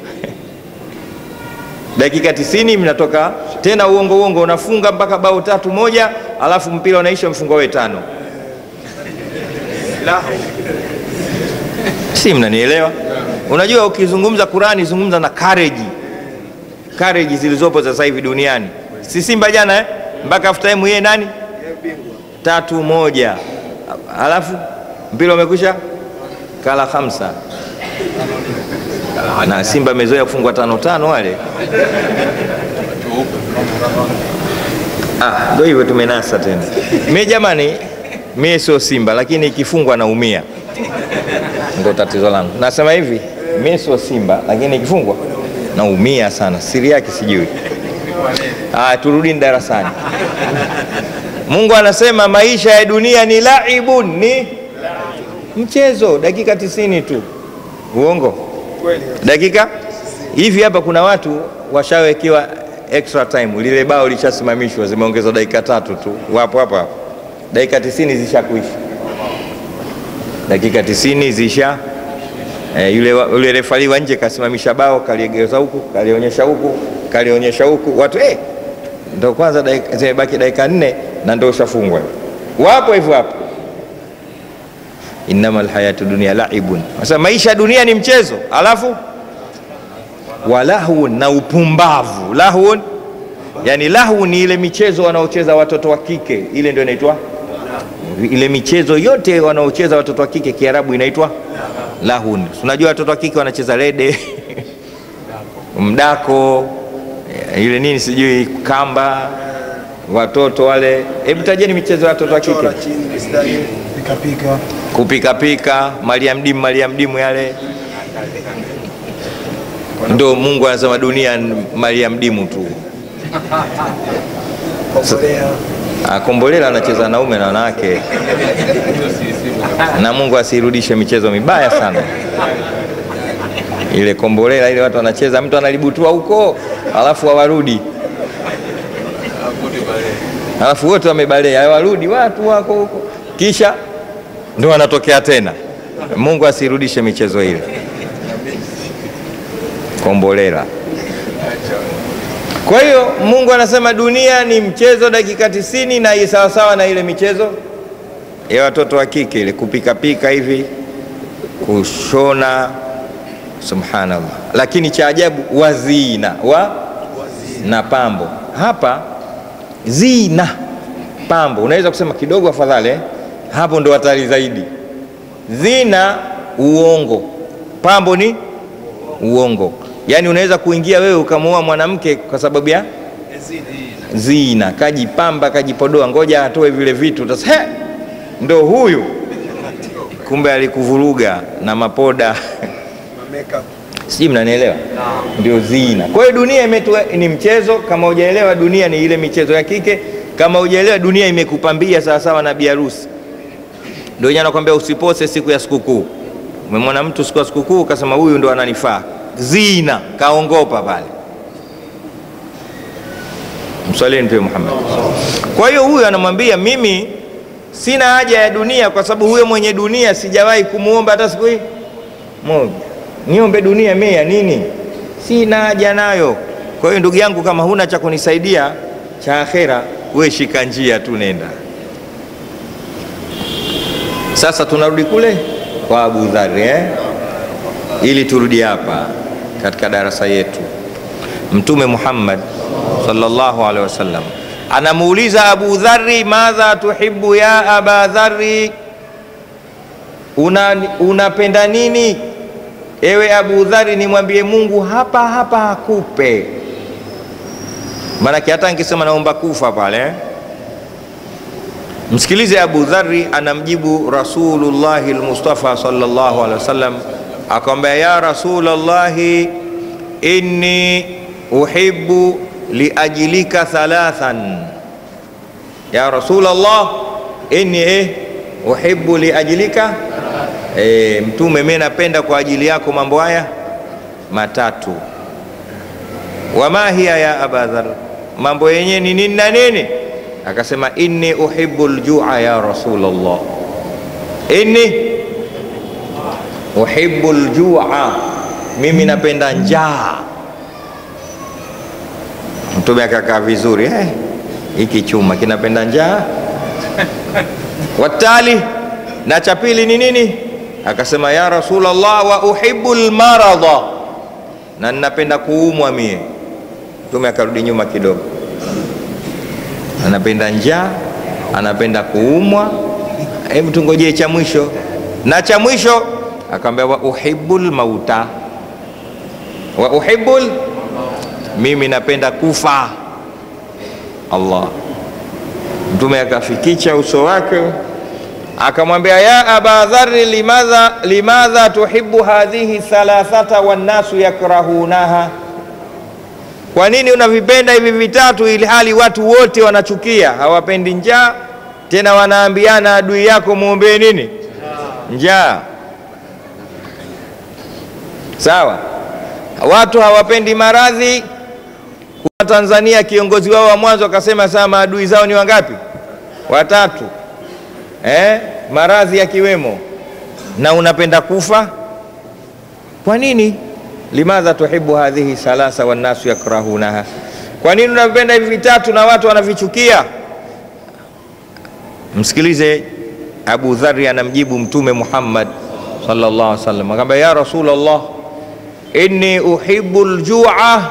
dakika tisini mnatoka tena uongo uongo, unafunga mpaka bao tatu moja, alafu mpira unaisha mfungo we tano. Si mnanielewa? Unajua, ukizungumza Qurani zungumza na kareji kareji zilizopo sasa hivi duniani. Si Simba jana eh? mpaka half time yeye nani tatu moja, alafu mpira umekwisha kala hamsa na Simba amezoea kufungwa tano tano wale. Ah, ndio hivyo tumenasa tena. Mimi jamani, mimi sio Simba lakini ikifungwa naumia, ndo tatizo langu. Nasema hivi, mimi sio Simba lakini ikifungwa naumia sana, siri yake sijui. Ah, turudini darasani. Mungu anasema maisha ya dunia ni laibun, ni mchezo, dakika tisini tu. Uongo? Dakika? Hivi. Hapa kuna watu washawekewa extra time, lile bao lishasimamishwa, zimeongezwa dakika tatu tu, wapo hapa hapa, dakika tisini zishakuisha, dakika tisini zisha. Eh, yule, yule refari wa nje kasimamisha bao, kaliegeza huku, kalionyesha huku, kalionyesha huku, watu eh, ndo kwanza dakika- zimebaki dakika nne na ndo ushafungwa. Wapo hivyo hapo. Inama lhayatu dunia laibun, sasa maisha dunia ni mchezo, alafu? Walahun na upumbavu. Lahun yani lahu ni ile michezo wanaocheza watoto wa kike, ile ndio inaitwa? Ile michezo yote wanaocheza watoto wa kike Kiarabu inaitwa? Lahun. Unajua watoto wa kike wanacheza rede mdako, ile nini sijui kamba, watoto wale. Hebu tajeni michezo ya watoto wa kike. Kupikapika mali ya mdimu kupikapika ya mdimu yale. Ndo Mungu anasema dunia ni mariamdimu tu. Akombolela Ah, Kombolela anacheza wanaume na wanawake, na Mungu asirudishe michezo mibaya sana. Ile kombolela ile watu wanacheza, mtu analibutua huko alafu hawarudi, alafu wote wamebalea hawarudi, watu wako huko, kisha ndio wanatokea tena. Mungu asirudishe michezo ile kombolela. Kwa hiyo Mungu anasema dunia ni mchezo dakika tisini na hii sawasawa na ile michezo ya watoto wa kike ile kupikapika hivi kushona, subhanallah. Lakini cha ajabu wazina wa na pambo. Hapa zina pambo, unaweza kusema kidogo afadhali eh? Hapo ndo hatari zaidi. Zina uongo, pambo ni uongo. Yaani unaweza kuingia wewe ukamwoa mwanamke kwa sababu ya zina, kajipamba kajipodoa, ngoja atoe vile vitu, utasema ndo huyu, kumbe alikuvuruga na mapoda. sijui mnanielewa? Ndio zina. Kwa hiyo dunia imetu ni mchezo. Kama hujaelewa, dunia ni ile michezo ya kike. Kama hujaelewa, dunia imekupambia sawasawa na biharusi. Ndio yeye anakuambia usipose siku ya sikukuu. Umemwona mtu siku ya sikukuu ukasema huyu ndo ananifaa, zina, kaongopa pale. Mswalini Mtume Muhammad. Kwa hiyo huyu anamwambia mimi sina haja ya dunia, kwa sababu huyo mwenye dunia sijawahi kumuomba hata siku hii moja. Niombe dunia mimi ya nini? Sina haja nayo. Kwa hiyo ndugu yangu, kama huna cha kunisaidia cha akhera, we shika njia tu, nenda. Sasa tunarudi kule kwa Abu Dhari eh? ili turudi hapa katika darasa yetu. Mtume Muhammad sallallahu alaihi wasallam anamuuliza Abu Dhari, madha tuhibu ya aba Dhari, una unapenda nini ewe Abu Dhari? Nimwambie Mungu hapa hapa akupe. Maanake hata nikisema naomba kufa pale eh? Msikilize Abu Dhari anamjibu Rasulullahi al-Mustafa sallallahu alaihi wasallam, akamwambia ya Rasulullahi, inni uhibbu liajlika thalathan, ya Rasulullah, inni eh, uhibbu liajlika e, Mtume, mimi napenda kwa ajili yako mambo haya matatu. Wama hiya ya Abadhar, mambo yenyewe ni nini na nini? Akasema inni uhibbu ljua ya Rasulullah, inni uhibbu ljua, mimi napenda njaa. Mtume akakaa vizuri, eh, hiki chuma kinapenda njaa. Watali, na cha pili ni nini? Akasema ya Rasulullah, wa uhibbu lmaradha, na ninapenda kuumwa mie. Mtume akarudi nyuma kidogo, anapenda njaa, anapenda kuumwa. Hebu tungojee cha mwisho, na cha mwisho akamwambia wa uhibbu lmauta, wa uhibbu mimi napenda kufa. Allah, Mtume akafikicha uso wake akamwambia ya aba dharri limadha, limadha tuhibbu hadhihi thalathata wannasu yakrahunaha, kwa nini unavipenda hivi vitatu ili hali watu wote wanachukia, hawapendi njaa tena, wanaambiana adui yako mwombee nini? Njaa. Sawa, watu hawapendi maradhi. Kwa Tanzania kiongozi wao wa mwanzo akasema saa maadui zao ni wangapi? Watatu. Eh, maradhi yakiwemo, na unapenda kufa. Kwa nini? limadha tuhibu hadhihi salasa wannasu yakrahunaha, kwa nini unavipenda hivi vitatu na watu wanavichukia? Msikilize Abu Dharri anamjibu Mtume Muhammad sallallahu alaihi wasallam, akamwambia ya Rasulullah, inni uhibbu ljua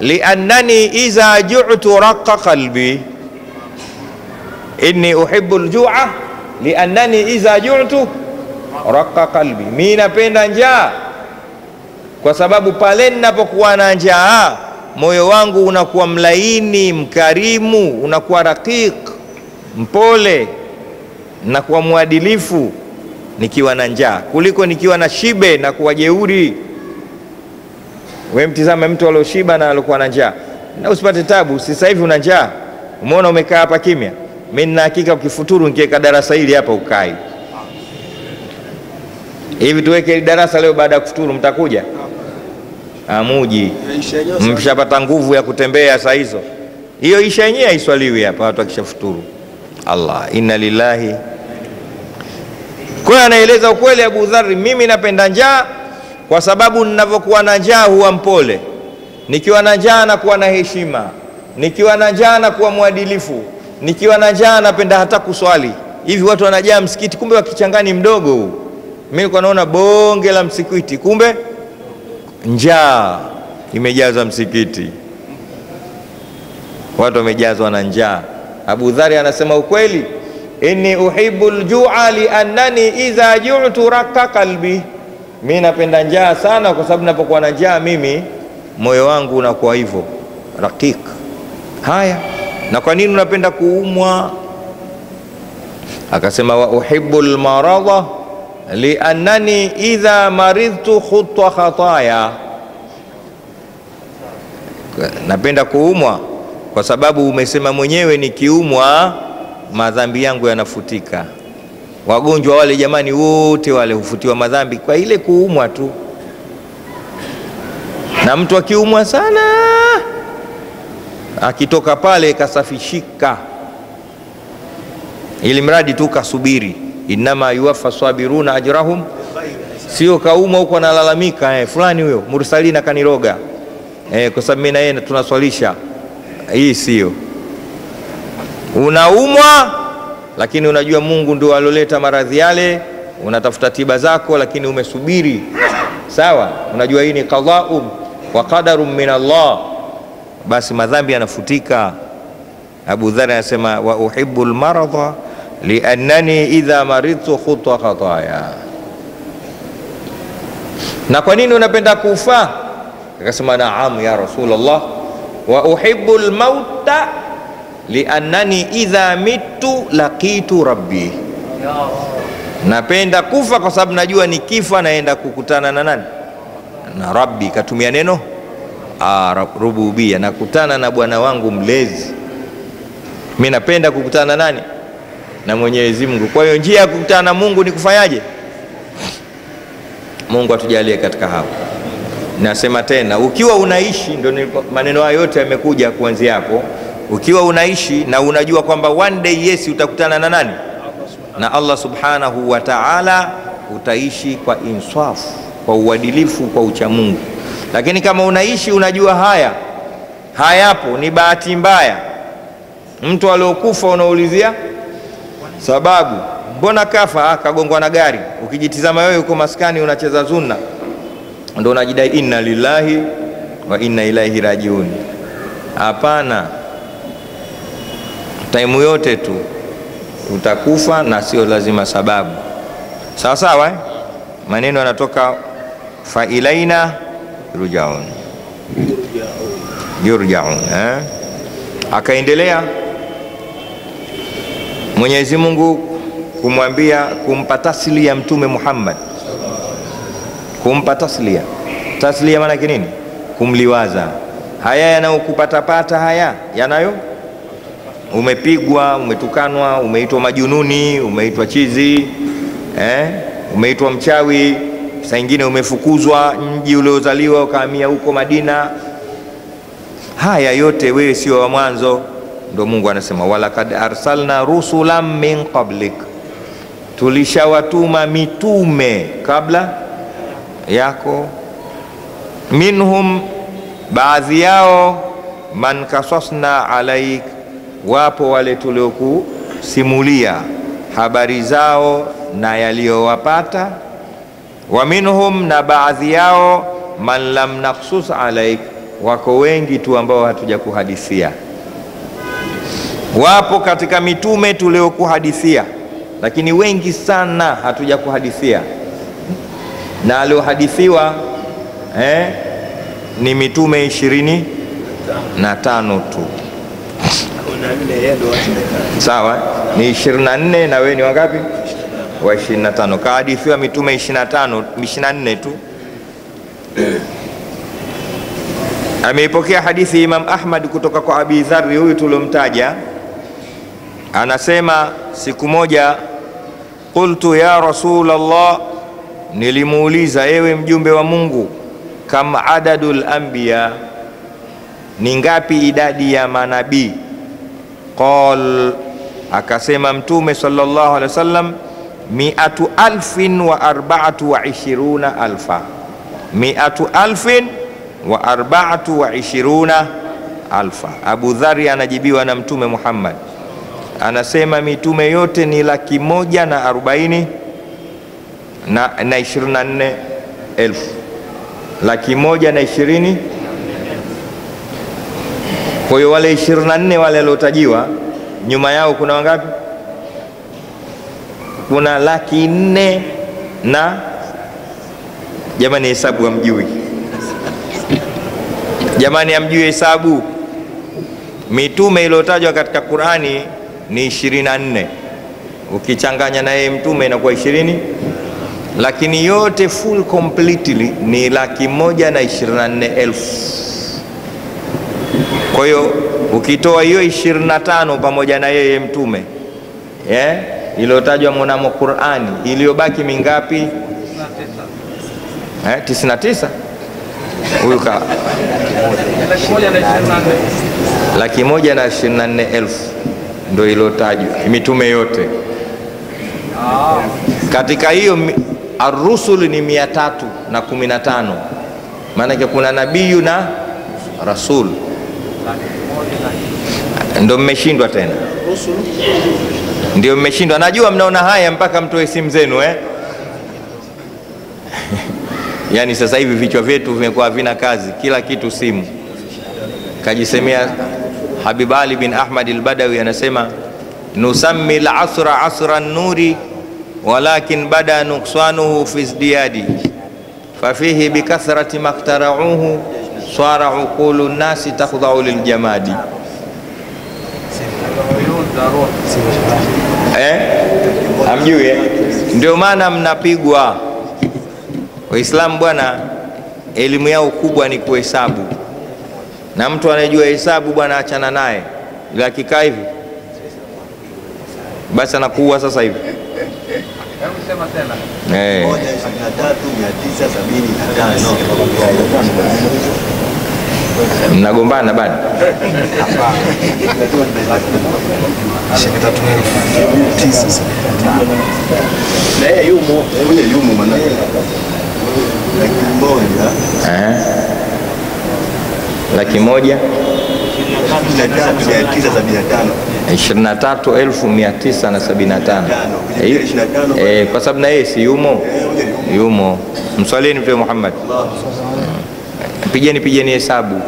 liannani idha ju'tu raqqa qalbi inni uhibbu ljua liannani idha ju'tu raka qalbi, mi napenda njaa kwa sababu pale ninapokuwa na njaa moyo wangu unakuwa mlaini, mkarimu, unakuwa raqiq, mpole, nakuwa mwadilifu nikiwa na njaa kuliko nikiwa na shibe na kuwa jeuri. We mtizame mtu alioshiba na alikuwa na njaa, na usipate tabu. Sasa hivi una njaa, umeona umekaa hapa kimya. Mimi nina hakika ukifuturu nikiweka darasa hili hapa ukai hivi, tuweke darasa leo, baada ya kufuturu mtakuja? Amuji, mshapata nguvu ya kutembea saa hizo. Hiyo isha yenyewe haiswaliwi hapa watu akishafuturu. Allah, inna lillahi. Kwa hiyo anaeleza ukweli Abu Dharri, mimi napenda njaa kwa sababu ninavyokuwa na njaa huwa mpole, nikiwa na njaa nakuwa na heshima, nikiwa na njaa nakuwa mwadilifu, nikiwa na njaa napenda hata kuswali. Hivi watu wanajaa msikiti, kumbe wakichangani mdogo huu. Mimi nilikuwa naona bonge la msikiti, kumbe njaa imejazwa msikiti, watu wamejazwa na njaa. Abu Dhari anasema ukweli, inni uhibu ljua liannani idha ju'tu raka kalbi, mi napenda njaa sana kwa sababu napokuwa na njaa mimi moyo wangu unakuwa hivyo rakik. Haya, na kwa nini unapenda kuumwa? Akasema wa uhibbu lmaradha liannani idha maridhtu khutwa khataya, napenda kuumwa kwa sababu umesema mwenyewe nikiumwa madhambi yangu yanafutika. Wagonjwa wale jamani, wote wale hufutiwa madhambi kwa ile kuumwa tu, na mtu akiumwa sana akitoka pale kasafishika, ili mradi tu kasubiri. Innama yuwaffa sabiruna ajrahum, sio kaumwa huko analalamika eh, fulani huyo mursalina kaniroga eh, kwa sababu mimi na yeye tunaswalisha. Hii sio. Unaumwa, lakini unajua Mungu ndio aloleta maradhi yale, unatafuta tiba zako, lakini umesubiri. Sawa. Unajua hii ni qada'um wa qadarun min Allah, basi madhambi yanafutika. Abu Dhar anasema wa uhibbu lmaradha liannani idha maridtu khutwa khataya. Na kwa nini unapenda kufa? Akasema naam ya Rasulullah, wa uhibbu lmauta liannani idha mitu laqitu rabbi, napenda kufa kwa sababu najua nikifa naenda kukutana na nani? Na Rabbi. Katumia neno rububia, nakutana na bwana wangu mlezi. Mi napenda kukutana nani? Na Mwenyezi Mungu. Kwa hiyo njia ya kukutana na Mungu ni kufanyaje? Mungu atujalie katika hapo. Nasema tena, ukiwa unaishi, ndio maneno hayo yote yamekuja kuanzia hapo. Ukiwa unaishi na unajua kwamba one day yes utakutana na nani? Na Allah subhanahu wa ta'ala, utaishi kwa insafu, kwa uadilifu, kwa uchamungu. Lakini kama unaishi unajua haya hayapo, ni bahati mbaya. Mtu aliokufa unaulizia sababu, mbona kafa? Ah, kagongwa na gari. Ukijitizama wewe uko maskani unacheza zunna ndo unajidai inna lillahi wa inna ilaihi rajiun. Hapana, taimu yote tu utakufa na sio lazima sababu. Sawa sawa, eh? Maneno yanatoka fa yurjaun, yurjaun eh? Akaendelea Mwenyezi Mungu kumwambia kumpa taslia Mtume Muhammad kumpa taslia. Taslia maana yake nini? Kumliwaza. Haya yanayokupatapata haya yanayo, umepigwa, umetukanwa, umeitwa majununi, umeitwa chizi eh? umeitwa mchawi, saa ingine umefukuzwa mji uliozaliwa ukahamia huko Madina. Haya yote wewe sio wa mwanzo, ndo Mungu anasema walakad arsalna rusulan min qablik, tulishawatuma mitume kabla yako minhum, baadhi yao man kasasna alaik, wapo wale tuliokusimulia habari zao na yaliyowapata. Wa minhum, na baadhi yao man lam naksus alaik, wako wengi tu ambao hatujakuhadithia. Wapo katika mitume tuliokuhadithia, lakini wengi sana hatujakuhadithia na aliohadithiwa eh, ni mitume ishirini na tano tu. Sawa, ni ishirini na nne na wewe ni wangapi? Wa ishirini na tano. Kahadithiwa mitume ishirini na tano, ishirini na nne tu. Ameipokea hadithi Imam Ahmad kutoka kwa Abi Dharri, huyu tuliomtaja, anasema siku moja, qultu ya Rasulullah Nilimuuliza, ewe mjumbe wa Mungu, kam adadul anbiya, ni ngapi idadi ya manabii? Qal, akasema Mtume sallallahu alaihi wasallam, miatu alfin wa arbaatu wa ishiruna alfa, miatu alfin wa arbaatu wa ishiruna alfa. Abu Dhari anajibiwa na Mtume Muhammad, anasema mitume yote ni laki moja na arobaini na, na ishirini na nne elfu laki moja na ishirini. Kwa hiyo wale ishirini na nne wale waliotajiwa nyuma yao kuna wangapi? Kuna laki nne na jamani, hesabu hamjui jamani, hamjui hesabu. Mitume iliyotajwa katika Qurani ni ishirini na nne ukichanganya na yeye mtume inakuwa ishirini lakini yote full completely ni laki moja na ishirini na nne elfu. Kwa hiyo ukitoa hiyo ishirini na tano pamoja na yeye mtume yeah, iliyotajwa mwanamo Qurani, iliyobaki mingapi? 99. Eh, tisini na tisa. Huyu ka laki moja na ishirini na nne elfu ndio iliyotajwa mitume yote. Katika hiyo Arrusul ni mia tatu na kumi na tano maanake kuna nabiyu na rasul, ndo mmeshindwa tena, ndio mmeshindwa. Najua mnaona haya mpaka mtoe simu zenu eh? Yaani sasa hivi vichwa vyetu vimekuwa havina kazi, kila kitu simu. Kajisemea Habib Ali bin Ahmad al-Badawi anasema, nusammi al-asra asra an-nuri walakin bada nuksanuhu fi izdiyadi fafihi bikathrati maktarauhu swara uqulu nasi takhdhau liljamadi. Eh, hamjui eh? Ndio maana mnapigwa Waislamu bwana, elimu yao kubwa ni kuhesabu. na mtu anayejua hesabu bwana, achana naye, ila akikaa hivi basi anakuua sasa hivi eh. Mnagombana bado? Laki moja. Ishirini na tatu elfu mia tisa na sabini na tano. 23,975 Eh, eh, kwa sababu na yeye si yumo? Yumo. Mswalini Mtume Muhammad, pigeni pigeni hesabu,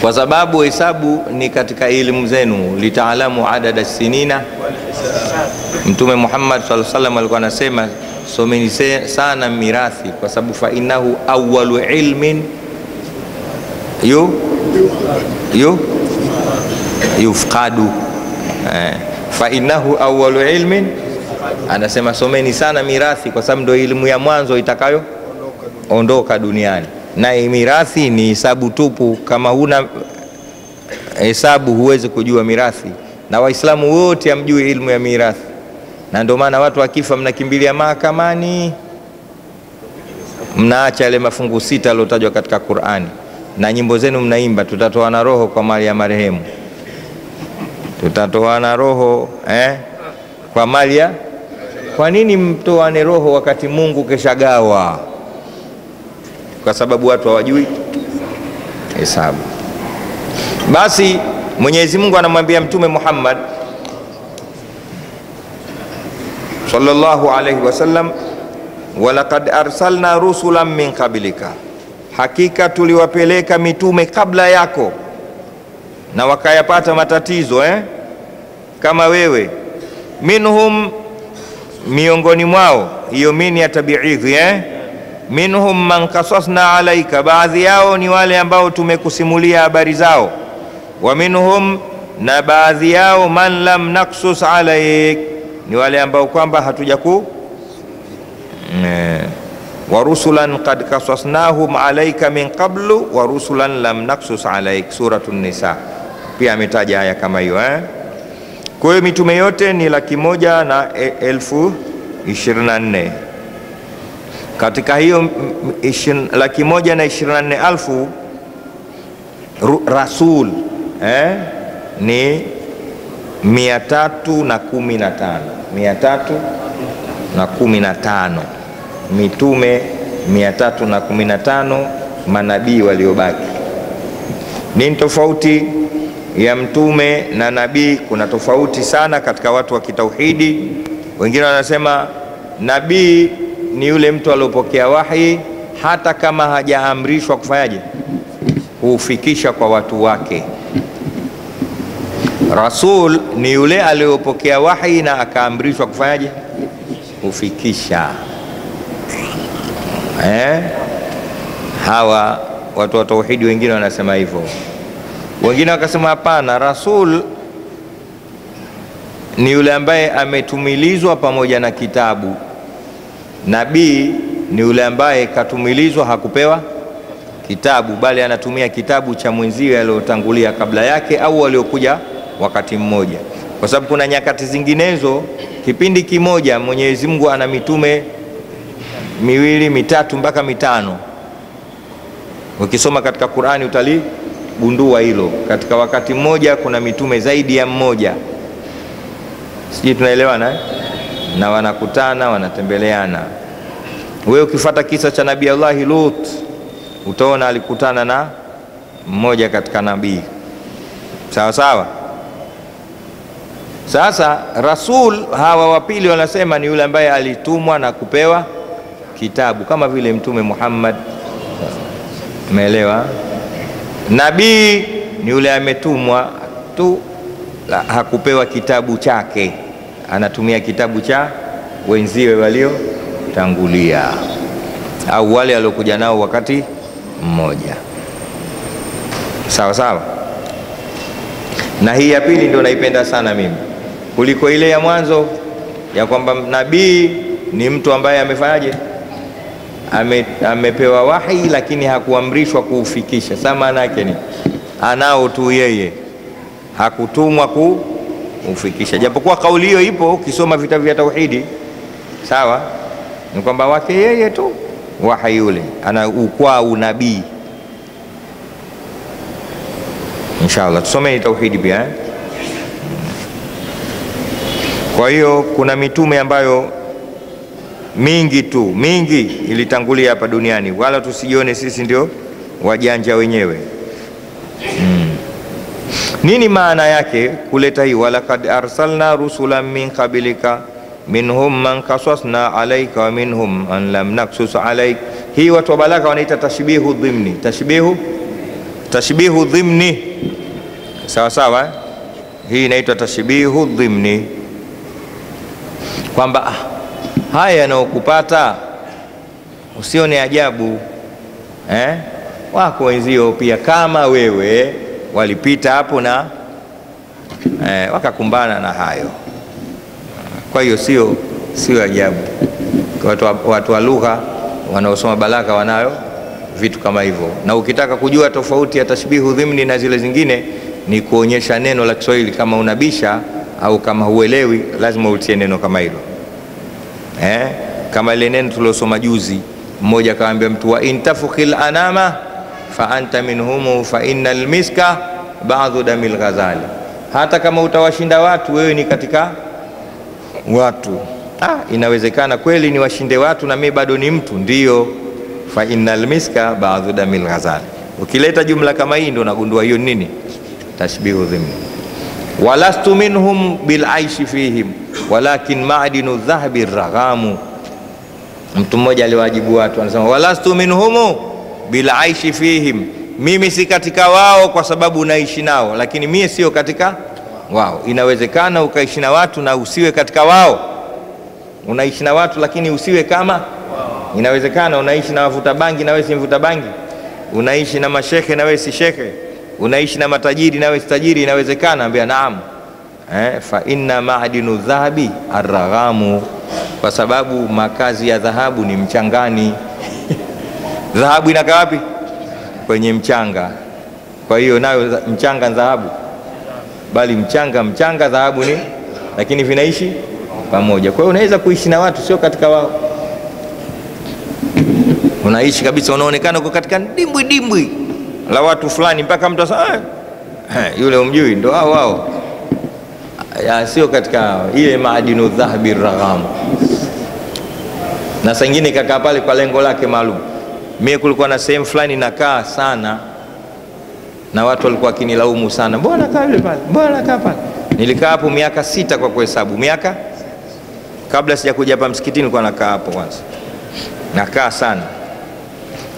kwa sababu hesabu ni katika elimu zenu, litaalamu adada sinina. Mtume Muhammad sallallahu alaihi wasallam alikuwa anasema someni sana mirathi, kwa sababu fa innahu awwalu ilmin. Yu? Yu? Yufqadu. Eh, fa innahu awwalu ilmin, anasema someni sana mirathi kwa sababu ndio elimu ya mwanzo itakayo ondoka duniani, na mirathi ni hisabu tupu. Kama huna hesabu huwezi kujua mirathi, na Waislamu wote hamjui ilmu ya mirathi, na ndio maana watu wakifa mnakimbilia mahakamani, mnaacha yale mafungu sita yaliyotajwa katika Qur'ani, na nyimbo zenu mnaimba, tutatoa na roho kwa mali ya marehemu tutatoana roho eh, kwa mali ya. Kwa nini mtoane roho wakati Mungu keshagawa? Kwa sababu watu hawajui hesabu. Basi Mwenyezi Mungu anamwambia Mtume Muhammad sallallahu alayhi wasallam, walaqad arsalna rusulan min qablika, hakika tuliwapeleka mitume kabla yako na wakayapata matatizo eh? kama wewe. Minhum, miongoni mwao, hiyo mini ya tabiidhi eh? Minhum man kasasna alaika, baadhi yao ni wale ambao tumekusimulia habari zao. Wa minhum, na baadhi yao man lam naksus alaik, ni wale ambao kwamba hatujaku eh, wa rusulan qad kasasnahum alaika min qablu wa rusulan lam naksus alaik, suratu Nisa pia ametaja haya kama hiyo eh? Kwa hiyo mitume yote ni laki moja na e- elfu ishirini na nne katika hiyo laki moja na ishirini na nne alfu rasul eh? ni mia tatu na kumi na tano mia tatu na kumi na tano mitume mia tatu na kumi na tano manabii waliobaki. Nini tofauti ya mtume na nabii? Kuna tofauti sana katika watu wa kitauhidi. Wengine wanasema nabii ni yule mtu aliopokea wahi hata kama hajaamrishwa kufanyaje, kuufikisha kwa watu wake. Rasul ni yule aliyopokea wahi na akaamrishwa kufanyaje, kufikisha eh? Hawa watu wa tauhidi wengine wanasema hivyo, wengine wakasema hapana, rasul ni yule ambaye ametumilizwa pamoja na kitabu. Nabii ni yule ambaye katumilizwa hakupewa kitabu, bali anatumia kitabu cha mwenziwe aliyotangulia kabla yake au waliokuja wakati mmoja, kwa sababu kuna nyakati zinginezo, kipindi kimoja Mwenyezi Mungu ana mitume miwili mitatu mpaka mitano. Ukisoma katika Qur'ani utaligundua hilo. Katika wakati mmoja kuna mitume zaidi ya mmoja, sijui tunaelewana eh? Na wanakutana wanatembeleana. Wewe ukifata kisa cha Nabii Allahi Lut utaona alikutana na mmoja katika nabii, sawa sawa. Sasa rasul hawa wapili wanasema ni yule ambaye alitumwa na kupewa kitabu kama vile Mtume Muhammad. Umeelewa? Nabii ni yule ametumwa tu, la- hakupewa kitabu chake, anatumia kitabu cha wenziwe waliotangulia au wale waliokuja nao wakati mmoja, sawa sawa. Na hii ya pili ndio naipenda sana mimi kuliko ile ya mwanzo ya kwamba nabii ni mtu ambaye amefanyaje, Ame, amepewa wahi lakini hakuamrishwa kuufikisha. Sasa maana yake ni anao tu yeye, hakutumwa kuufikisha. Japokuwa kauli hiyo ipo, ukisoma vitabu vya tauhidi, sawa, ni kwamba wake yeye tu wahi yule ana ukwaa unabii. Inshallah tusomeni tauhidi pia eh? Kwa hiyo kuna mitume ambayo mingi tu mingi ilitangulia hapa duniani, wala tusijione sisi ndio wajanja wenyewe mm. Nini maana yake kuleta hii, walakad arsalna rusulan min qablika minhum man kasasna alaika wa minhum man lam naksus alaik. Hii watu wa balagha wanaita tashbihu dhimni, tashbihu tashbihu dhimni, sawa sawa eh? Hii inaitwa tashbihu dhimni kwamba ah, haya yanayokupata usione ajabu eh? Wako wenzio pia kama wewe walipita hapo na eh, wakakumbana na hayo. Kwa hiyo sio sio ajabu. Watu wa, lugha wanaosoma balagha wanayo vitu kama hivyo, na ukitaka kujua tofauti ya tashbihu dhimni na zile zingine ni kuonyesha neno la Kiswahili kama unabisha au kama huelewi, lazima utie neno kama hilo eh? Kama ile neno tuliosoma juzi, mmoja akamwambia mtu wa intafukhil anama fa anta minhumu fa innal miska ba'dhu damil ghazali, hata kama utawashinda watu wewe ni katika watu. Ah, inawezekana kweli ni washinde watu na mimi bado ni mtu, ndio. Fa innal miska ba'dhu damil ghazali. Ukileta jumla kama hii ndio nagundua hiyo nini tashbihu dhimni walastu minhum bil aishi fihim walakin madinu dhahabi raghamu. Mtu mmoja aliwajibu watu, anasema walastu minhumu bilaishi fihim, mimi si katika wao kwa sababu unaishi nao, lakini mie sio katika wao. Inawezekana ukaishi na watu na usiwe katika wao. Unaishi na watu lakini usiwe kama Inawezekana unaishi na wavuta bangi na wewe si mvuta bangi, unaishi na mashehe na wewe si shehe, unaishi na matajiri na wewe si tajiri, inawezekana. Ambia naam. Eh, fa inna madinu dhahabi arraghamu, kwa sababu makazi ya dhahabu ni mchangani. Dhahabu inakaa wapi? Kwenye mchanga. Kwa hiyo nayo mchanga ni dhahabu, bali mchanga mchanga dhahabu ni, lakini vinaishi pamoja. Kwa hiyo unaweza kuishi na watu sio katika wao, unaishi kabisa, unaonekana uko katika dimbwi dimbwi la watu fulani mpaka mtu asema yule umjui, ndo hao hao, sio katika. Ile maadinu dhahabi raghamu. Na saa ingine kakaa pale kwa lengo lake maalum. Mie kulikuwa na sehemu fulani nakaa sana, na watu walikuwa wakinilaumu sana, mbona kaa yule pale, mbona kaa pale. Nilikaa hapo miaka sita kwa kuhesabu, miaka kabla sijakuja hapa msikitini, nilikuwa nakaa hapo kwanza, nakaa sana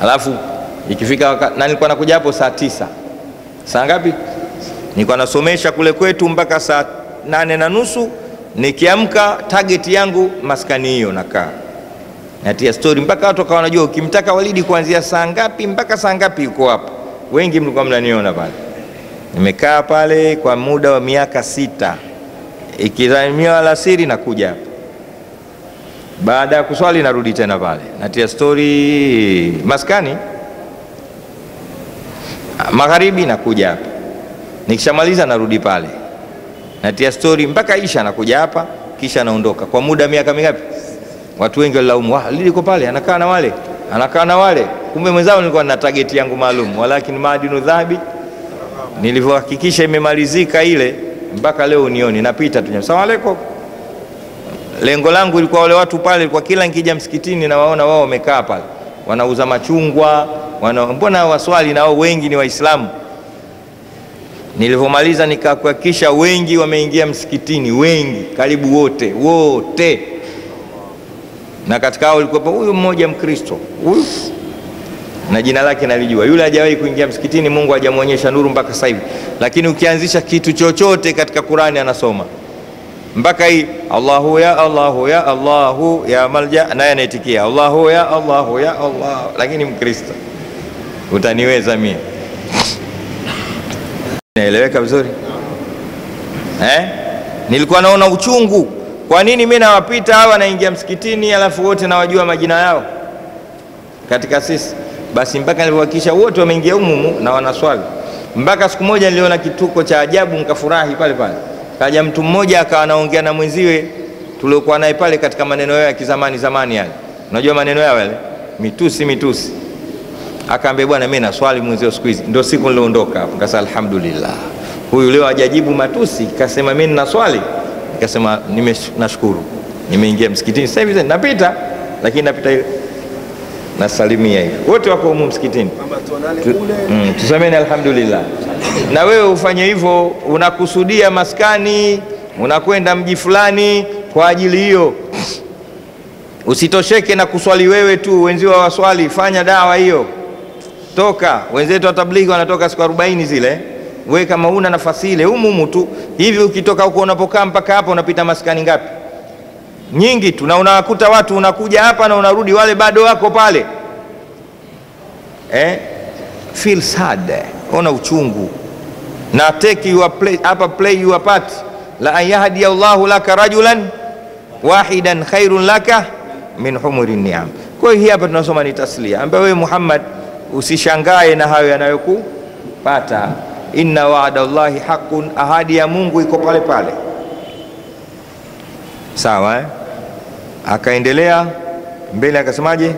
alafu ikifika waka, na nilikuwa nakuja hapo saa tisa. Saa ngapi? Nilikuwa nasomesha kule kwetu mpaka saa nane na nusu. Nikiamka target yangu maskani hiyo, nakaa natia story mpaka watu wakawa wanajua ukimtaka Walidi kuanzia saa ngapi mpaka saa ngapi yuko hapo. Wengi mlikuwa mnaniona pale, nimekaa pale kwa muda wa miaka sita. Ikizamia alasiri nakuja hapa, baada ya kuswali narudi tena pale natia stori maskani magharibi nakuja hapa, nikishamaliza narudi pale natia stori mpaka isha, nakuja hapa kisha naondoka. Kwa muda miaka mingapi? Watu wengi walilaumu, wah, liko pale anakaa na wale anakaa na wale, kumbe mwenzao nilikuwa na target yangu maalum. Walakin madinu dhabi nilivyohakikisha imemalizika ile, mpaka leo unioni napita tu, salamu alaykum. Lengo langu ilikuwa wale watu pale, kwa kila nikija msikitini na waona wao wamekaa pale wanauza machungwa wana, mbona waswali na wao wengi ni Waislamu. Nilivyomaliza nikakuhakikisha wengi wameingia msikitini, wengi karibu wote wote, na katika hao ulikuwepo huyu mmoja Mkristo huyu, na jina lake nalijua. Yule hajawahi kuingia msikitini, Mungu hajamwonyesha nuru mpaka sasa hivi, lakini ukianzisha kitu chochote katika Qurani anasoma mpaka hii Allahu ya Allahu ya Allahu ya malja, naye anaitikia Allahu ya Allahu ya Allah, lakini Mkristo. Utaniweza mie? Naeleweka vizuri eh? Nilikuwa naona uchungu, kwa nini mimi nawapita hawa naingia msikitini, alafu wote nawajua majina yao katika sisi. Basi mpaka nilivyohakikisha wote wameingia umumu na wanaswali, mpaka siku moja niliona kituko cha ajabu nikafurahi pale pale. Kaja mtu mmoja akawa anaongea na mwenziwe tuliokuwa naye pale katika maneno yao ya kizamani zamani yale, unajua maneno yao yale, mitusi mitusi. Akaambia bwana, mimi na swali mwenzio siku hizi. Ndio siku niliondoka nikasema alhamdulillah, huyu leo hajajibu matusi, kasema mimi nina swali. Nikasema nime nashukuru, nimeingia msikitini sasa hivi napita, lakini napita nasalimia hivi, wote wako humu msikitini Tu- mm, tusemeni alhamdulillah. Na wewe ufanye hivyo, unakusudia maskani, unakwenda mji fulani kwa ajili hiyo. Usitosheke na kuswali wewe tu, wenziwa waswali, fanya dawa hiyo. Toka wenzetu wa tablighi wanatoka siku 40 zile, we kama una nafasi ile humu tu hivi, ukitoka huko unapokaa mpaka hapa unapita maskani ngapi? Nyingi tu, na unawakuta watu, unakuja hapa na unarudi, wale bado wako pale eh? feel sad, ona uchungu na take your play, hapa play your part. La an yahdiya Allahu laka rajulan wahidan khairun laka min humuri ni'am. Kwa hii hapa tunasoma ni taslia, ambayo wewe Muhammad usishangae na hayo yanayokupata. Inna wa'da Allahi haqqun, ahadi ya Mungu iko pale pale. Sawa eh? Akaendelea mbele akasemaje?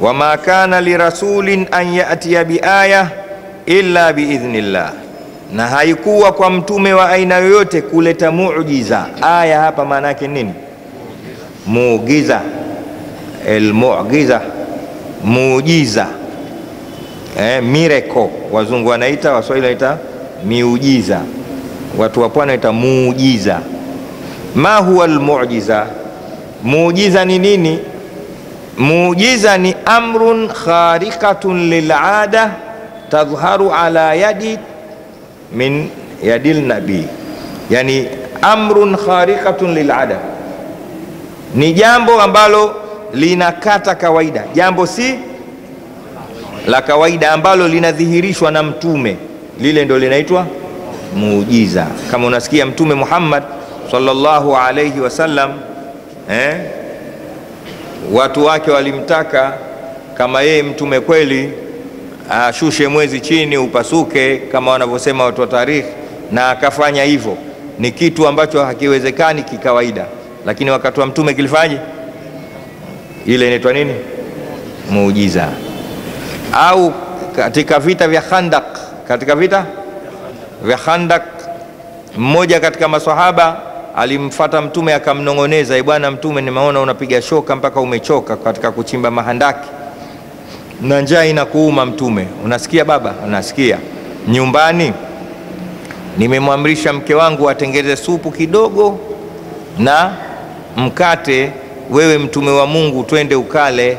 Wama kana lirasulin an yatiya biaya illa biidhnillah, na haikuwa kwa mtume wa aina yoyote kuleta muujiza. Aya hapa maana yake nini? Muujiza, almugiza, muujiza, eh, miracle wazungu wanaita, waswahili wanaita miujiza, watu wa pwani wanaita muujiza. Ma huwa almujiza? Muujiza ni nini? Muujiza ni amrun khariqatun lilada tadhharu ala yadi min yadil nabii, yani amrun khariqatun lilada, ni jambo ambalo linakata kawaida, jambo si la kawaida ambalo linadhihirishwa na mtume, lile ndo linaitwa muujiza. Kama unasikia Mtume Muhammad sallallahu alayhi wasallam eh, watu wake walimtaka kama yeye mtume kweli ashushe mwezi chini upasuke kama wanavyosema watu wa tarikh na akafanya hivyo. Ni kitu ambacho hakiwezekani kikawaida, lakini wakati wa mtume kilifanyaje? Ile inaitwa nini? Muujiza. Au katika vita vya Khandak, katika vita vya Khandak, mmoja katika maswahaba alimfata mtume akamnong'oneza, "E bwana Mtume, nimeona unapiga shoka mpaka umechoka katika kuchimba mahandaki na njaa inakuuma Mtume. Unasikia baba? Unasikia. Nyumbani nimemwamrisha mke wangu atengeze supu kidogo na mkate, wewe mtume wa Mungu, twende ukale.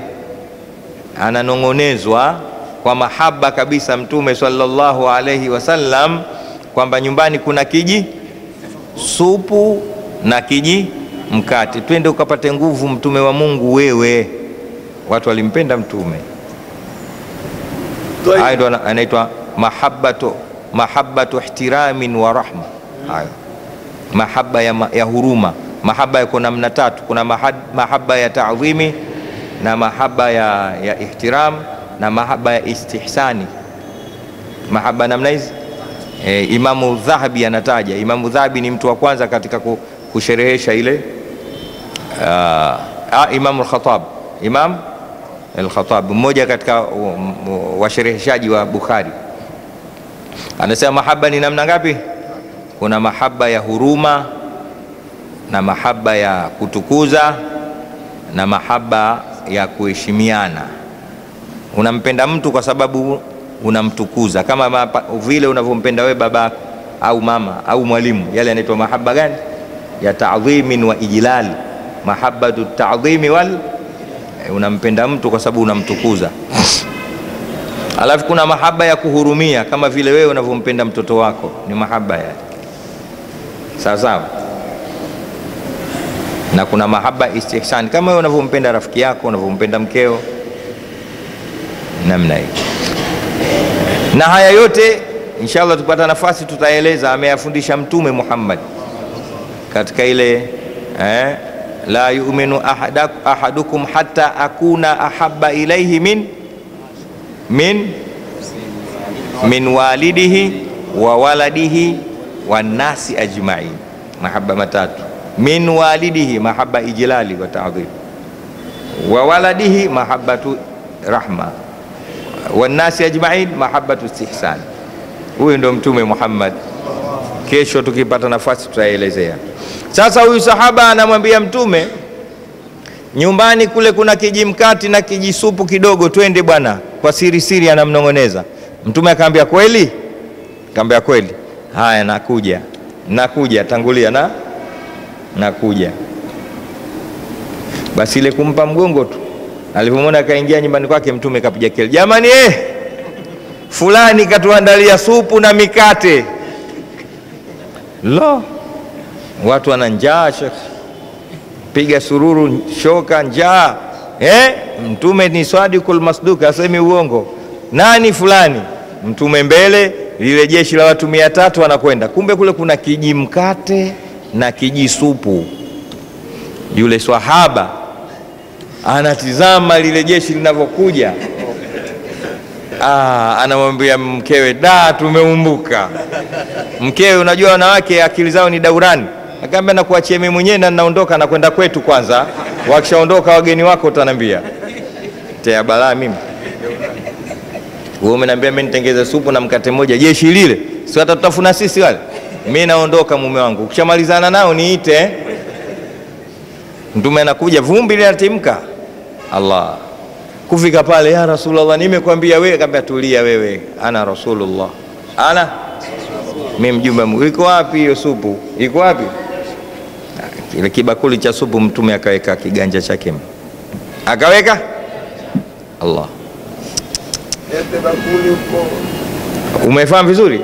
Ananong'onezwa kwa mahaba kabisa Mtume sallallahu alaihi wasallam kwamba nyumbani kuna kiji supu na kiji mkate, twende ukapate nguvu, mtume wa Mungu wewe. Watu walimpenda mtume. Hayo ndo ana- anaitwa mahabbatu mahabbatu ihtiramin wa rahma. Hayo mahaba ya, ya huruma. Mahaba yako namna tatu, kuna mahaba ya taadhimi na mahaba ya, ya ihtiram na mahaba ya istihsani. Mahaba namna hizi e, Imamu Dhahabi anataja. Imamu Dhahabi ni mtu wa kwanza katika kusherehesha ile a, a, Imamu al-Khattab Imam al-Khattab mmoja katika washereheshaji wa Bukhari anasema mahaba ni namna ngapi? Kuna mahaba ya huruma na mahaba ya kutukuza na mahaba ya kuheshimiana. Unampenda mtu kwa sababu unamtukuza, kama mapa, vile unavyompenda wewe baba au mama au mwalimu. Yale yanaitwa mahaba gani? Ya ta'dhimin wa ijlal, mahabbatu ta'dhimi wal eh, unampenda mtu kwa sababu unamtukuza. Alafu kuna mahaba ya kuhurumia, kama vile wewe unavyompenda mtoto wako, ni mahaba ya sawa sawa na kuna mahaba istihsan, kama wewe unavyompenda rafiki yako, unavyompenda mkeo, namna hiyo. Na haya yote inshallah, tupata nafasi tutaeleza, ameyafundisha Mtume Muhammad katika ile eh, la yu'minu ahadukum hatta akuna ahabba ilaihi min min min walidihi wa waladihi wa nasi ajmain, mahaba matatu. Min walidihi mahaba ijlali wa ta'dhim, wa waladihi mahabatu rahma, wa nasi ajmain mahabatu istihsan. Huyu ndo Mtume Muhammad. Kesho tukipata nafasi tutaelezea. Sasa huyu sahaba anamwambia Mtume, nyumbani kule kuna kijimkati na kijisupu kidogo, twende bwana, kwa siri siri, anamnong'oneza. Mtume akaambia kweli? Akaambia kweli. Haya, nakuja, nakuja, tangulia na nakuja. Basi ile kumpa mgongo tu, alivyomwona akaingia nyumbani kwake, Mtume kapiga kelele, jamani, eh, fulani katuandalia supu na mikate. Lo, watu wana njaa piga sururu shoka njaa eh? Mtume ni swadikul masduk, asemi uongo. Nani fulani? Mtume mbele, lile jeshi la watu mia tatu wanakwenda, kumbe kule kuna kijimkate na kijisupu. Yule swahaba anatizama lile jeshi linavyokuja, ah, anamwambia mkewe, da, tumeumbuka. Mkewe, unajua wanawake akili zao ni daurani Akaambia nakuachia mimi mwenyewe na ninaondoka na kwenda kwetu kwanza. Wakishaondoka wageni wako utanambia. Tea balaa mimi. Wewe umeniambia mimi nitengeze supu na mkate mmoja jeshi lile. Si hata tutafuna sisi wale. Mimi naondoka mume wangu. Ukishamalizana nao niite. Mtume anakuja vumbi linatimka. Allah. Kufika pale ya rasulllah nimekwambia wewe Kaambia tulia wewe. Ana Rasulullah. Ana mi mjumbe. Iko wapi hiyo supu? Iko wapi? Kile kibakuli cha supu Mtume akaweka kiganja chake, akaweka Allah. umefaham. Vizuri?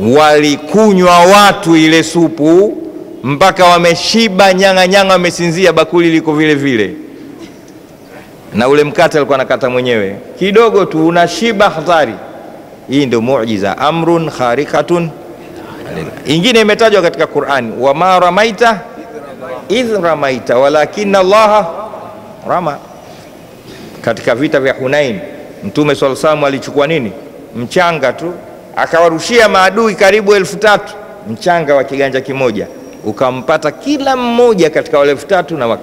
Walikunywa watu ile supu mpaka wameshiba, nyanga nyanga, wamesinzia, bakuli liko vile vile, na ule mkate alikuwa anakata mwenyewe kidogo tu, unashiba hatari. Hii ndio muujiza, amrun kharikatun. Ingine imetajwa katika Qur'ani, wama ramaita idh ramaita walakinna Allaha rama. Katika vita vya Hunain, Mtume swalla salam alichukua nini? Mchanga tu, akawarushia maadui karibu elfu tatu mchanga wa kiganja kimoja, ukampata kila mmoja katika wale elfu tatu na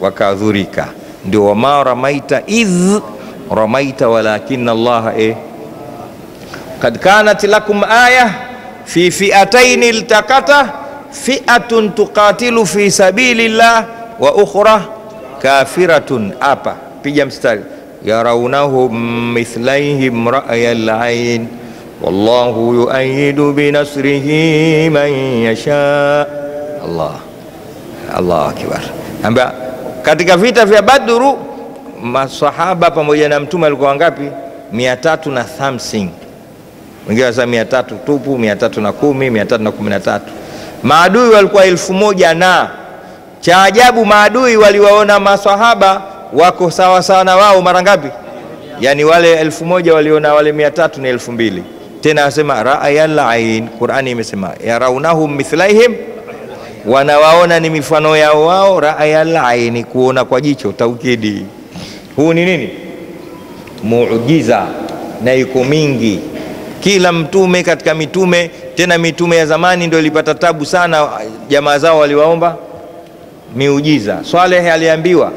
wakadhurika waka. Ndio wama ramaita idh ramaita walakina llaha eh kad kanat lakum aya fi fiataini iltakata fiatun tuqatilu fi sabilillah wa ukhra kafiratun. Apa piga mstari, yaraunahum mithlaihim ra'yal ain wallahu yuayidu binasrihi man yasha. Allah, Allahu akbar. Amba katika vita vya Badru masahaba pamoja na mtume alikuwa wangapi? mia tatu na something wengine wanasema mia tatu tupu, mia tatu na kumi, mia tatu na kumi na tatu. Maadui walikuwa elfu moja na cha ajabu, maadui waliwaona maswahaba wako sawa sawa na wao mara ngapi? Yani wale elfu moja waliona wale mia tatu ni elfu mbili. Tena asema raaya lain, Qurani imesema yaraunahum mithlaihim, wanawaona ni mifano yao wao. Raaya ain, kuona kwa jicho, taukidi. Huu ni nini? Muujiza, na iko mingi kila mtume katika mitume, tena mitume ya zamani ndio ilipata tabu sana, jamaa zao waliwaomba miujiza. Swaleh aliambiwa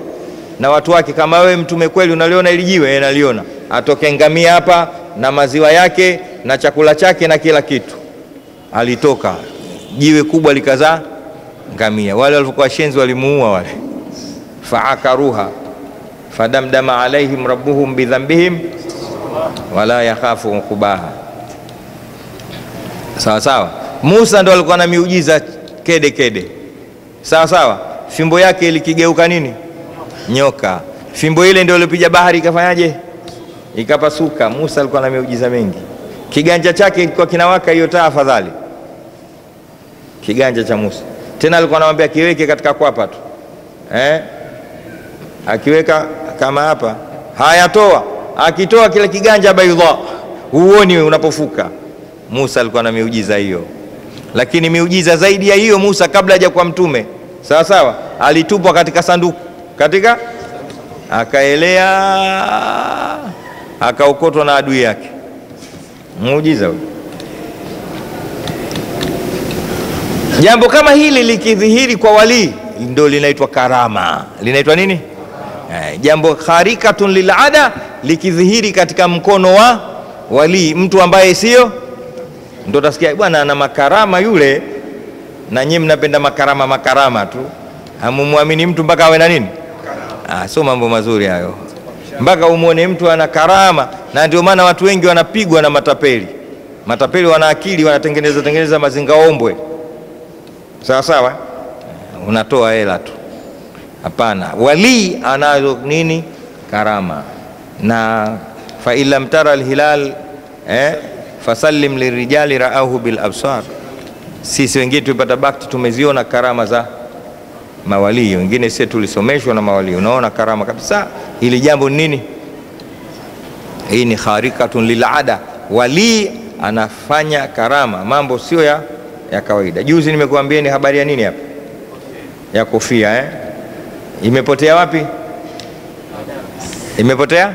na watu wake, kama wewe mtume kweli, unaliona ili jiwe? Naliona, atoke ngamia hapa na maziwa yake na chakula chake na kila kitu. Alitoka jiwe kubwa likazaa ngamia. Wale walivyokuwa shenzi walimuua wale, faakaruha fadamdama alaihim rabbuhum bidhambihim wala yakhafu uqubaha. Sawa sawa. Musa ndo alikuwa na miujiza kede kede, sawa sawa. Fimbo yake ilikigeuka nini? Nyoka. Fimbo ile ndio ilipiga bahari ikafanyaje? Ikapasuka. Musa alikuwa na miujiza mengi. Kiganja chake kwa kinawaka hiyo taa, afadhali kiganja cha Musa. Tena alikuwa anamwambia kiweke katika kwapa tu eh? Akiweka kama hapa, hayatoa akitoa kile kiganja baidha, huoni unapofuka. Musa alikuwa na miujiza hiyo, lakini miujiza zaidi ya hiyo, Musa kabla hajakuwa mtume, sawa sawa, alitupwa katika sanduku, katika akaelea, akaokotwa na adui yake. Muujiza huyo. Jambo kama hili likidhihiri kwa walii ndio linaitwa karama. Linaitwa nini? Eh, jambo kharikatun lilada likidhihiri katika mkono wa walii, mtu ambaye sio, ndio utasikia bwana ana makarama yule, na nyinyi mnapenda makarama makarama tu, hamumwamini mtu mpaka awe na nini? Ah, sio mambo mazuri hayo, mpaka umwone mtu ana karama. Na ndio maana watu wengi wanapigwa na matapeli. Matapeli wana akili, wanatengeneza tengeneza mazingaombwe sawa sawa, unatoa hela tu. Hapana, walii anazo nini? Karama. Na fa in lam tara alhilal eh, fasallim lirijali raahu bil absar. Sisi wengine tupata bakti, tumeziona karama za mawalii, wengine sisi tulisomeshwa na mawalii. Unaona karama kabisa. Hili jambo ni nini? Hii ni kharikatun lilada. Walii anafanya karama, mambo sio ya, ya kawaida. Juzi nimekuambieni habari ya nini hapa ya kofia eh? Imepotea wapi? Imepotea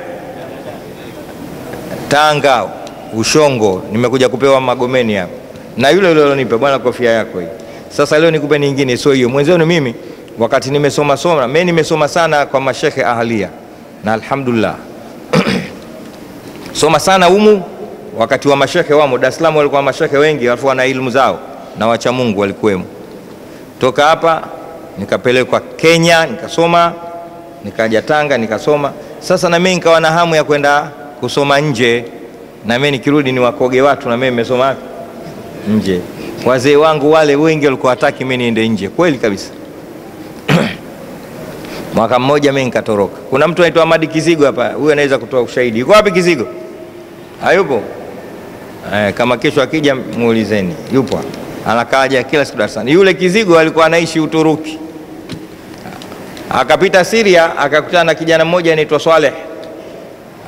Tanga, Ushongo. Nimekuja kupewa Magomeni hapa na yule yule alonipa bwana, kofia yako hii. Sasa leo nikupe nyingine, sio hiyo. Mwenzenu mimi wakati nimesoma soma, mimi nimesoma sana kwa mashekhe ahalia na alhamdulillah soma sana umu wakati wa mashekhe wamo Dar es Salaam, walikuwa mashekhe wengi, alafu wana ilmu zao na wacha Mungu walikuwemo. Toka hapa nikapelekwa Kenya nikasoma, nikaja Tanga nikasoma. Sasa na mimi nikawa na hamu ya kwenda kusoma nje, na mimi nikirudi ni wakoge watu, na mimi nimesoma nje. Wazee wangu wale wengi walikuwa hataki mimi niende nje, kweli kabisa. Mwaka mmoja mimi nikatoroka. Kuna mtu anaitwa Ahmadi Kizigo hapa, huyu anaweza kutoa ushahidi. Yuko wapi Kizigo? Hayupo? Eh, kama kesho akija muulizeni. Yupo. anakaja kila siku darasani. Yule Kizigo alikuwa anaishi Uturuki. Akapita Siria, akakutana na kijana mmoja anaitwa Swaleh.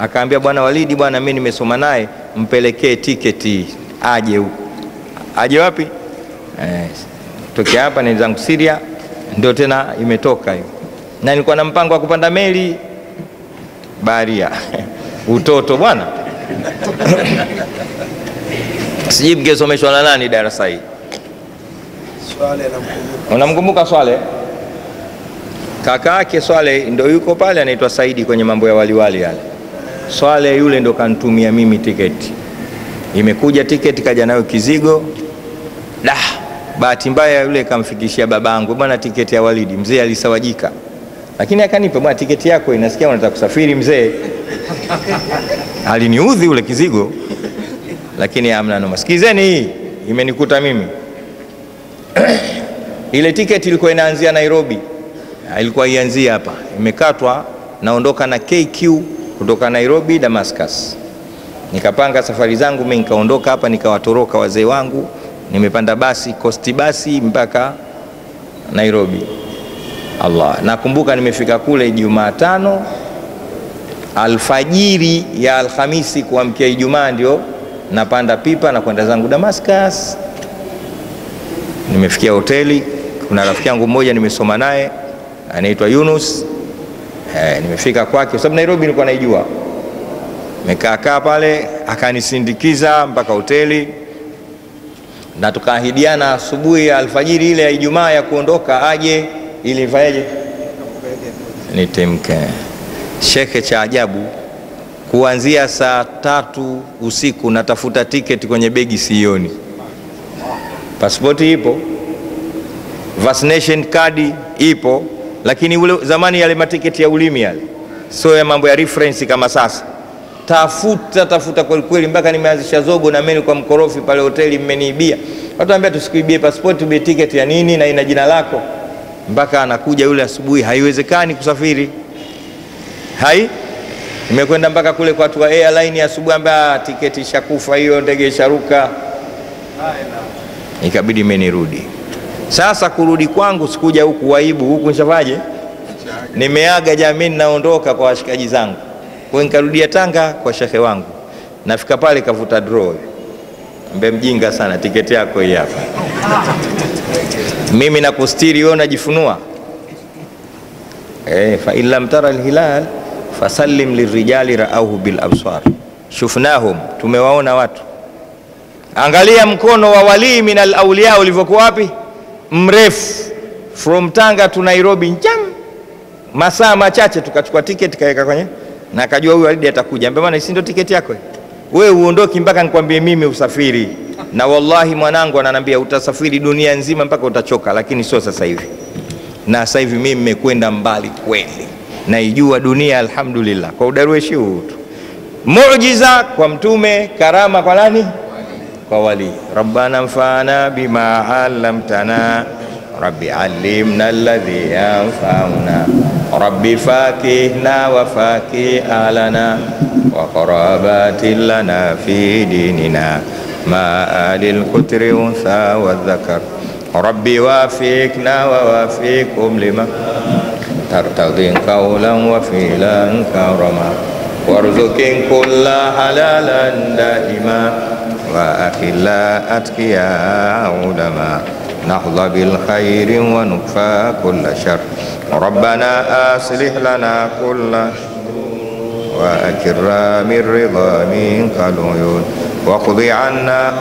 Akaambia bwana Walidi, bwana mimi nimesoma naye, mpelekee tiketi aje huko. Aje wapi? Eh, tokea hapa ni Syria, ndio tena imetoka hiyo. Na nilikuwa na mpango wa kupanda meli baharia. Utoto bwana. Sijui mngesomeshwa na nani darasa hii? Unamkumbuka Swale? Kaka yake Swale ndo yuko pale, anaitwa Saidi kwenye mambo ya waliwali yale. Swale yule ndo kantumia mimi tiketi, imekuja tiketi, kaja nayo Kizigo. Da, bahati mbaya yule kamfikishia babangu, bwana, tiketi ya Walidi. Mzee alisawajika, lakini akanipa, bwana, tiketi yako inasikia unataka kusafiri mzee. Aliniudhi ule Kizigo, lakini amna noma. Sikizeni hii imenikuta mimi ile tiketi ilikuwa inaanzia Nairobi, ilikuwa ianzia hapa, imekatwa. Naondoka na KQ kutoka Nairobi Damascus. Nikapanga safari zangu mimi, nikaondoka hapa, nikawatoroka wazee wangu, nimepanda basi kosti basi mpaka Nairobi. Allah, nakumbuka nimefika kule Jumatano alfajiri ya Alhamisi kuamkia Ijumaa, ndio napanda pipa na kwenda zangu Damascus. Nimefikia hoteli, kuna rafiki yangu mmoja nimesoma naye anaitwa Yunus. Eh, nimefika kwake kwa sababu Nairobi nilikuwa naijua. Nimekaa kaa pale, akanisindikiza mpaka hoteli na tukaahidiana asubuhi ya alfajiri ile ya Ijumaa ya kuondoka aje ili nifanyeje, nitemke. Shekhe, cha ajabu, kuanzia saa tatu usiku natafuta tiketi kwenye begi sioni pasipoti ipo, vaccination card ipo, lakini ule zamani yale matiketi ya ulimi yale, sio ya mambo ya reference kama sasa. Tafuta tafuta kweli kweli, mpaka nimeanzisha zogo na mimi kwa mkorofi pale hoteli, mmeniibia. Watu ambia tusikuibie pasipoti, ubie tiketi ya nini na ina jina lako. Mpaka anakuja yule asubuhi, haiwezekani kusafiri. Hai? Imekwenda mpaka kule kwa watu wa airline asubuhi, ambaye tiketi ishakufa hiyo, ndege isharuka. Ikabidi mimi nirudi. Sasa kurudi kwangu sikuja huku waibu huku, nishafaje, nimeaga jamii, naondoka kwa washikaji zangu, kwa nikarudia Tanga kwa shehe wangu. Nafika pale kavuta draw, mbe mjinga sana, tiketi yako hii hapa. Mimi nakustiri wewe unajifunua. Eh, fa in lam tara alhilal fasallim lirijali raauhu bil absar, shufnahum, tumewaona watu Angalia mkono wa walii min alauliya ulivyokuwa wapi, mrefu from Tanga to Nairobi, njam, masaa machache tukachukua tiketi kaweka kwenye na akajua huyu Walidi atakuja. Ambia bwana, si ndio tiketi yako we uondoki mpaka nikwambie mimi usafiri. Na wallahi mwanangu ananiambia utasafiri dunia nzima mpaka utachoka, lakini sio sasa hivi. Na sasa hivi mimi nimekwenda mbali kweli, naijua dunia alhamdulillah, kwa udarueshi huu tu. Muujiza kwa mtume, karama kwa nani? Kwa wali. Rabbana mfana bima allamtana rabbi allimna alladhi yanfauna rabbi fakihna wa fakih alana wa qarabati lana fi dinina ما آل الكتر أنثى والذكر. ربي وافيكنا ووافيكم لما ترتضي قولا وفيلا كرما. وارزق كل حلالا دائما. وأخلا أتقيا علما نحظى بالخير ونكفى كل شر. ربنا أصلح لنا كل شر من رضا منك العيون واقض عنا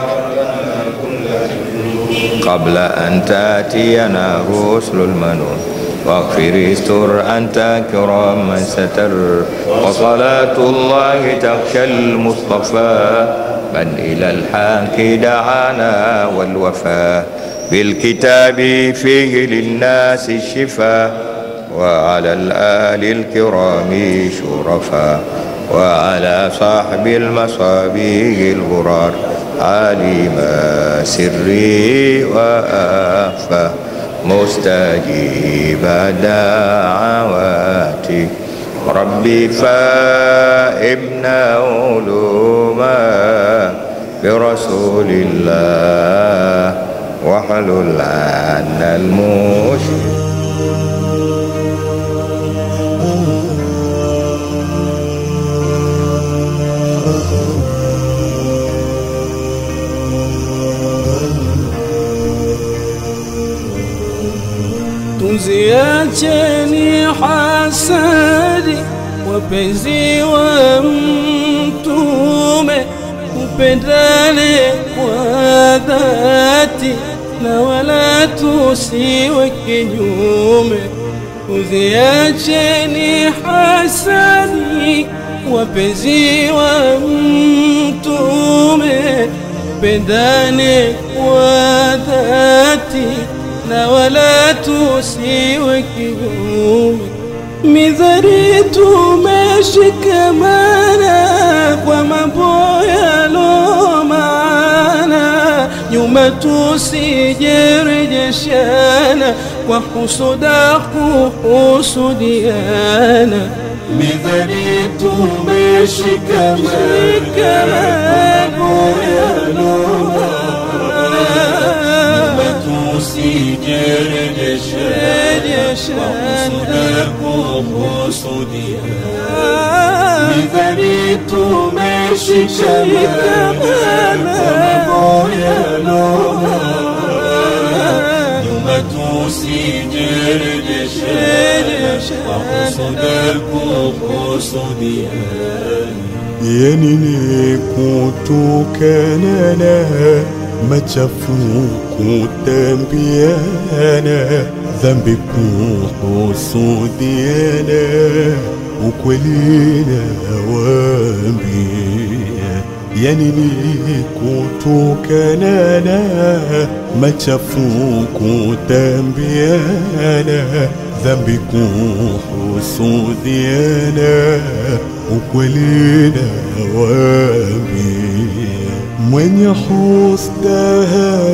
قبل أن تأتينا رسل المنون. واغفر استر أنت كرام من ستر. وصلاة الله تخشى المصطفى. من إلى الحق دعانا والوفاء بالكتاب فيه للناس الشفاء وعلى الآل الكرام شرفا وعلى صاحب المصابيح الغرار عليم سري وأخفى مستجيب دعواتي. ربي فإبنا علوما برسول الله واحلل عنا المشرك. Tuziacheni hasadi, wapenzi wa Mtume, upendane kwa dhati na wala tusiwe kinyume. Tuziacheni hasadi, wapenzi wa Mtume, pendane kwa dhati na wala tusiwe kinyume. Midhari tumeshikamana kwa mambo yalo maana, nyuma tusijerejeshana kwa husuda kuhusudiana. Midhari tumeshikamana kwa mambo yalo maana رجال جشان وحسن قوم صديا إذا بيت كان لها machafu kutambiana dhambi kuhusudiana ukweli na wambia yanini kutukanana machafu kutambiana dhambi kuhusudiana ukweli na wambia mwenye husda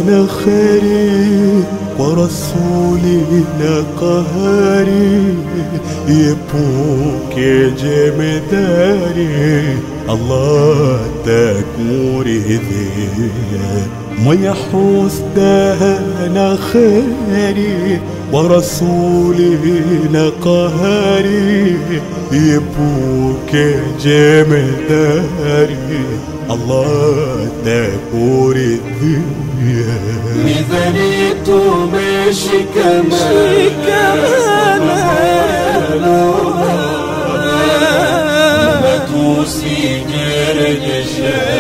na kheri kwa rasuli na kahari yepuke jemedari Allah takuridhia mwenye husda ورسوله لقهري يبوك جمداري الله تكور الدنيا. ميزانيت ماشي كمان توسي جرجشة